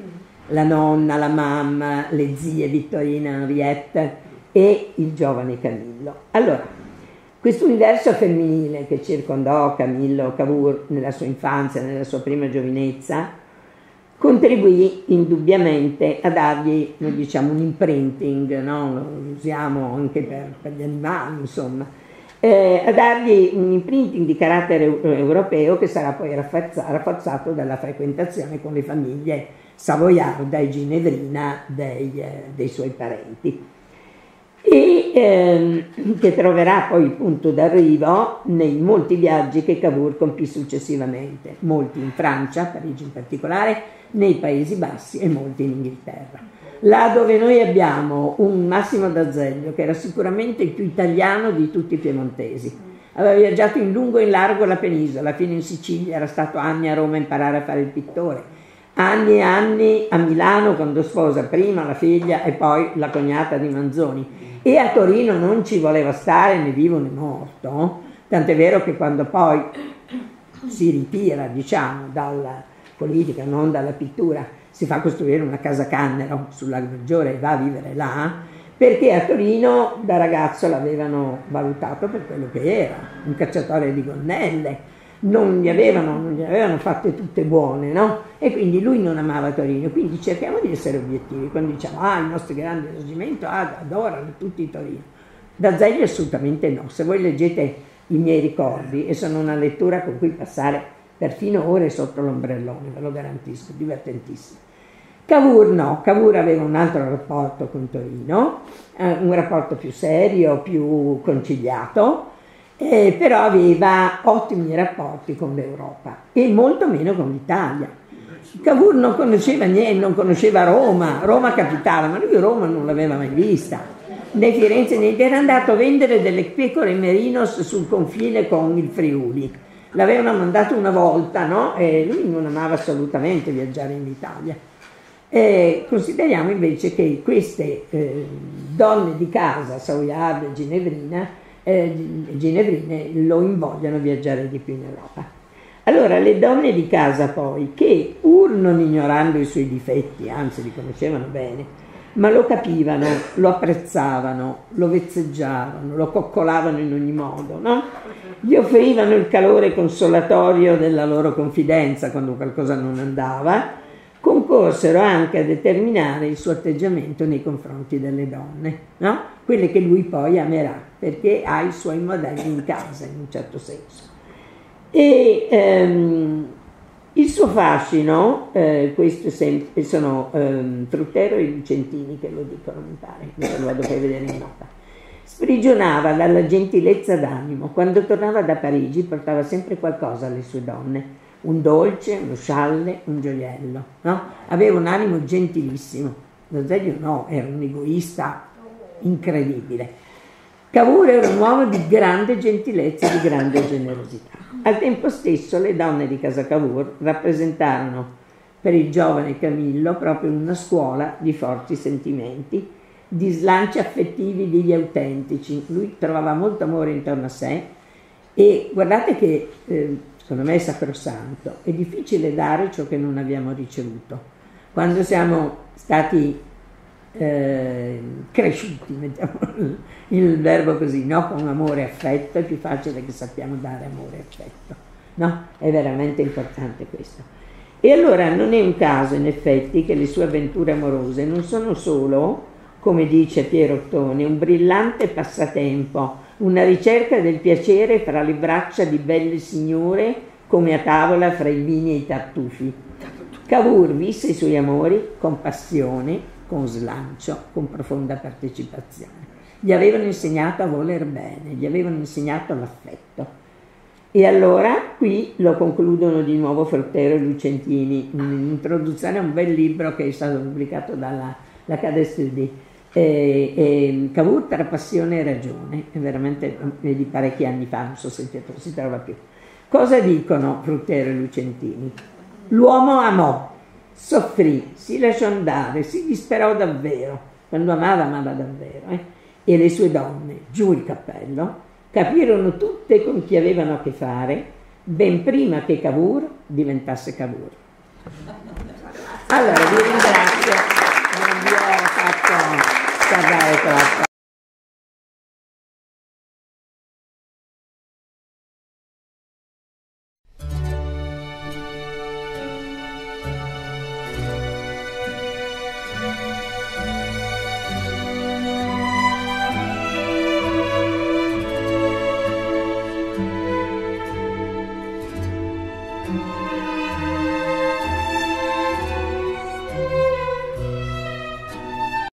S1: la nonna, la mamma, le zie Vittorina, Henriette e il giovane Camillo. Allora, questo universo femminile che circondò Camillo Cavour nella sua infanzia, nella sua prima giovinezza, contribuì indubbiamente a dargli, diciamo, un imprinting, no? lo usiamo anche per, per gli animali, insomma, eh, a dargli un imprinting di carattere europeo che sarà poi rafforzato dalla frequentazione con le famiglie savoiarda e ginevrina dei, eh, dei suoi parenti e ehm, che troverà poi il punto d'arrivo nei molti viaggi che Cavour compì successivamente, molti in Francia, Parigi in particolare, nei Paesi Bassi e molti in Inghilterra. Là dove noi abbiamo un Massimo d'Azeglio, che era sicuramente il più italiano di tutti i piemontesi, aveva viaggiato in lungo e in largo la penisola, fino in Sicilia, era stato anni a Roma a imparare a fare il pittore, anni e anni a Milano quando sposa prima la figlia e poi la cognata di Manzoni. E a Torino non ci voleva stare né vivo né morto, tant'è vero che quando poi si ritira, diciamo, dalla politica, non dalla pittura, si fa costruire una casa Cannero sulla Maggiore e va a vivere là, perché a Torino da ragazzo l'avevano valutato per quello che era, un cacciatore di gonnelle, non gli avevano, non gli avevano fatte tutte buone, no? E quindi lui non amava Torino, quindi cerchiamo di essere obiettivi, quando diciamo ah il nostro grande reggimento ah, adorano tutti Torino. Da Zeglio assolutamente no, se voi leggete i miei ricordi, e sono una lettura con cui passare perfino ore sotto l'ombrellone, ve lo garantisco, divertentissimo. Cavour no, Cavour aveva un altro rapporto con Torino, eh, un rapporto più serio, più conciliato, eh, però aveva ottimi rapporti con l'Europa e molto meno con l'Italia. Cavour non conosceva niente, non conosceva Roma, Roma capitale, ma lui Roma non l'aveva mai vista. Né Firenze né era andato a vendere delle pecore merinos sul confine con il Friuli. L'avevano mandato una volta, no? E lui non amava assolutamente viaggiare in Italia. E consideriamo invece che queste eh, donne di casa, Savoiarda e Ginevrina, eh, ginevrine lo invogliano a viaggiare di più in Europa. Allora le donne di casa poi, che pur non ignorando i suoi difetti, anzi li conoscevano bene, ma lo capivano, lo apprezzavano, lo vezzeggiavano, lo coccolavano in ogni modo, no? Gli offrivano il calore consolatorio della loro confidenza quando qualcosa non andava, concorsero anche a determinare il suo atteggiamento nei confronti delle donne, no? quelle che lui poi amerà, perché ha i suoi modelli in casa in un certo senso. E ehm, il suo fascino, eh, questi sono ehm, Fruttero e Lucentini che lo dicono, mi pare, me lo vado poi a vedere in nota. Sprigionava dalla gentilezza d'animo, quando tornava da Parigi portava sempre qualcosa alle sue donne un dolce, uno scialle, un gioiello. No? Aveva un animo gentilissimo. Rosario no, era un egoista incredibile. Cavour era un uomo di grande gentilezza e di grande generosità. Al tempo stesso le donne di casa Cavour rappresentarono per il giovane Camillo proprio una scuola di forti sentimenti, di slanci affettivi degli autentici. Lui trovava molto amore intorno a sé e guardate che eh, secondo me è sacrosanto. È difficile dare ciò che non abbiamo ricevuto. Quando siamo stati eh, cresciuti, mettiamo *laughs* il verbo così, no? con amore e affetto, è più facile che sappiamo dare amore e affetto. No? È veramente importante questo. E allora non è un caso, in effetti, che le sue avventure amorose non sono solo, come dice Piero Ottone, un brillante passatempo una ricerca del piacere fra le braccia di belle signore come a tavola fra i vini e i tartufi. Cavour visse i suoi amori con passione, con slancio, con profonda partecipazione. Gli avevano insegnato a voler bene, gli avevano insegnato l'affetto. E allora qui lo concludono di nuovo Fruttero e Lucentini, un'introduzione a un bel libro che è stato pubblicato dalla la Cadestudi e, e Cavour tra passione e ragione, è veramente di parecchi anni fa, non so se si trova più. Cosa dicono Fruttero e Lucentini? L'uomo amò, soffrì, si lasciò andare, si disperò davvero, quando amava, amava davvero. Eh? E le sue donne, giù il cappello, capirono tutte con chi avevano a che fare, ben prima che Cavour diventasse Cavour. Allora vi ringrazio, non vi ho fatto parlare troppo.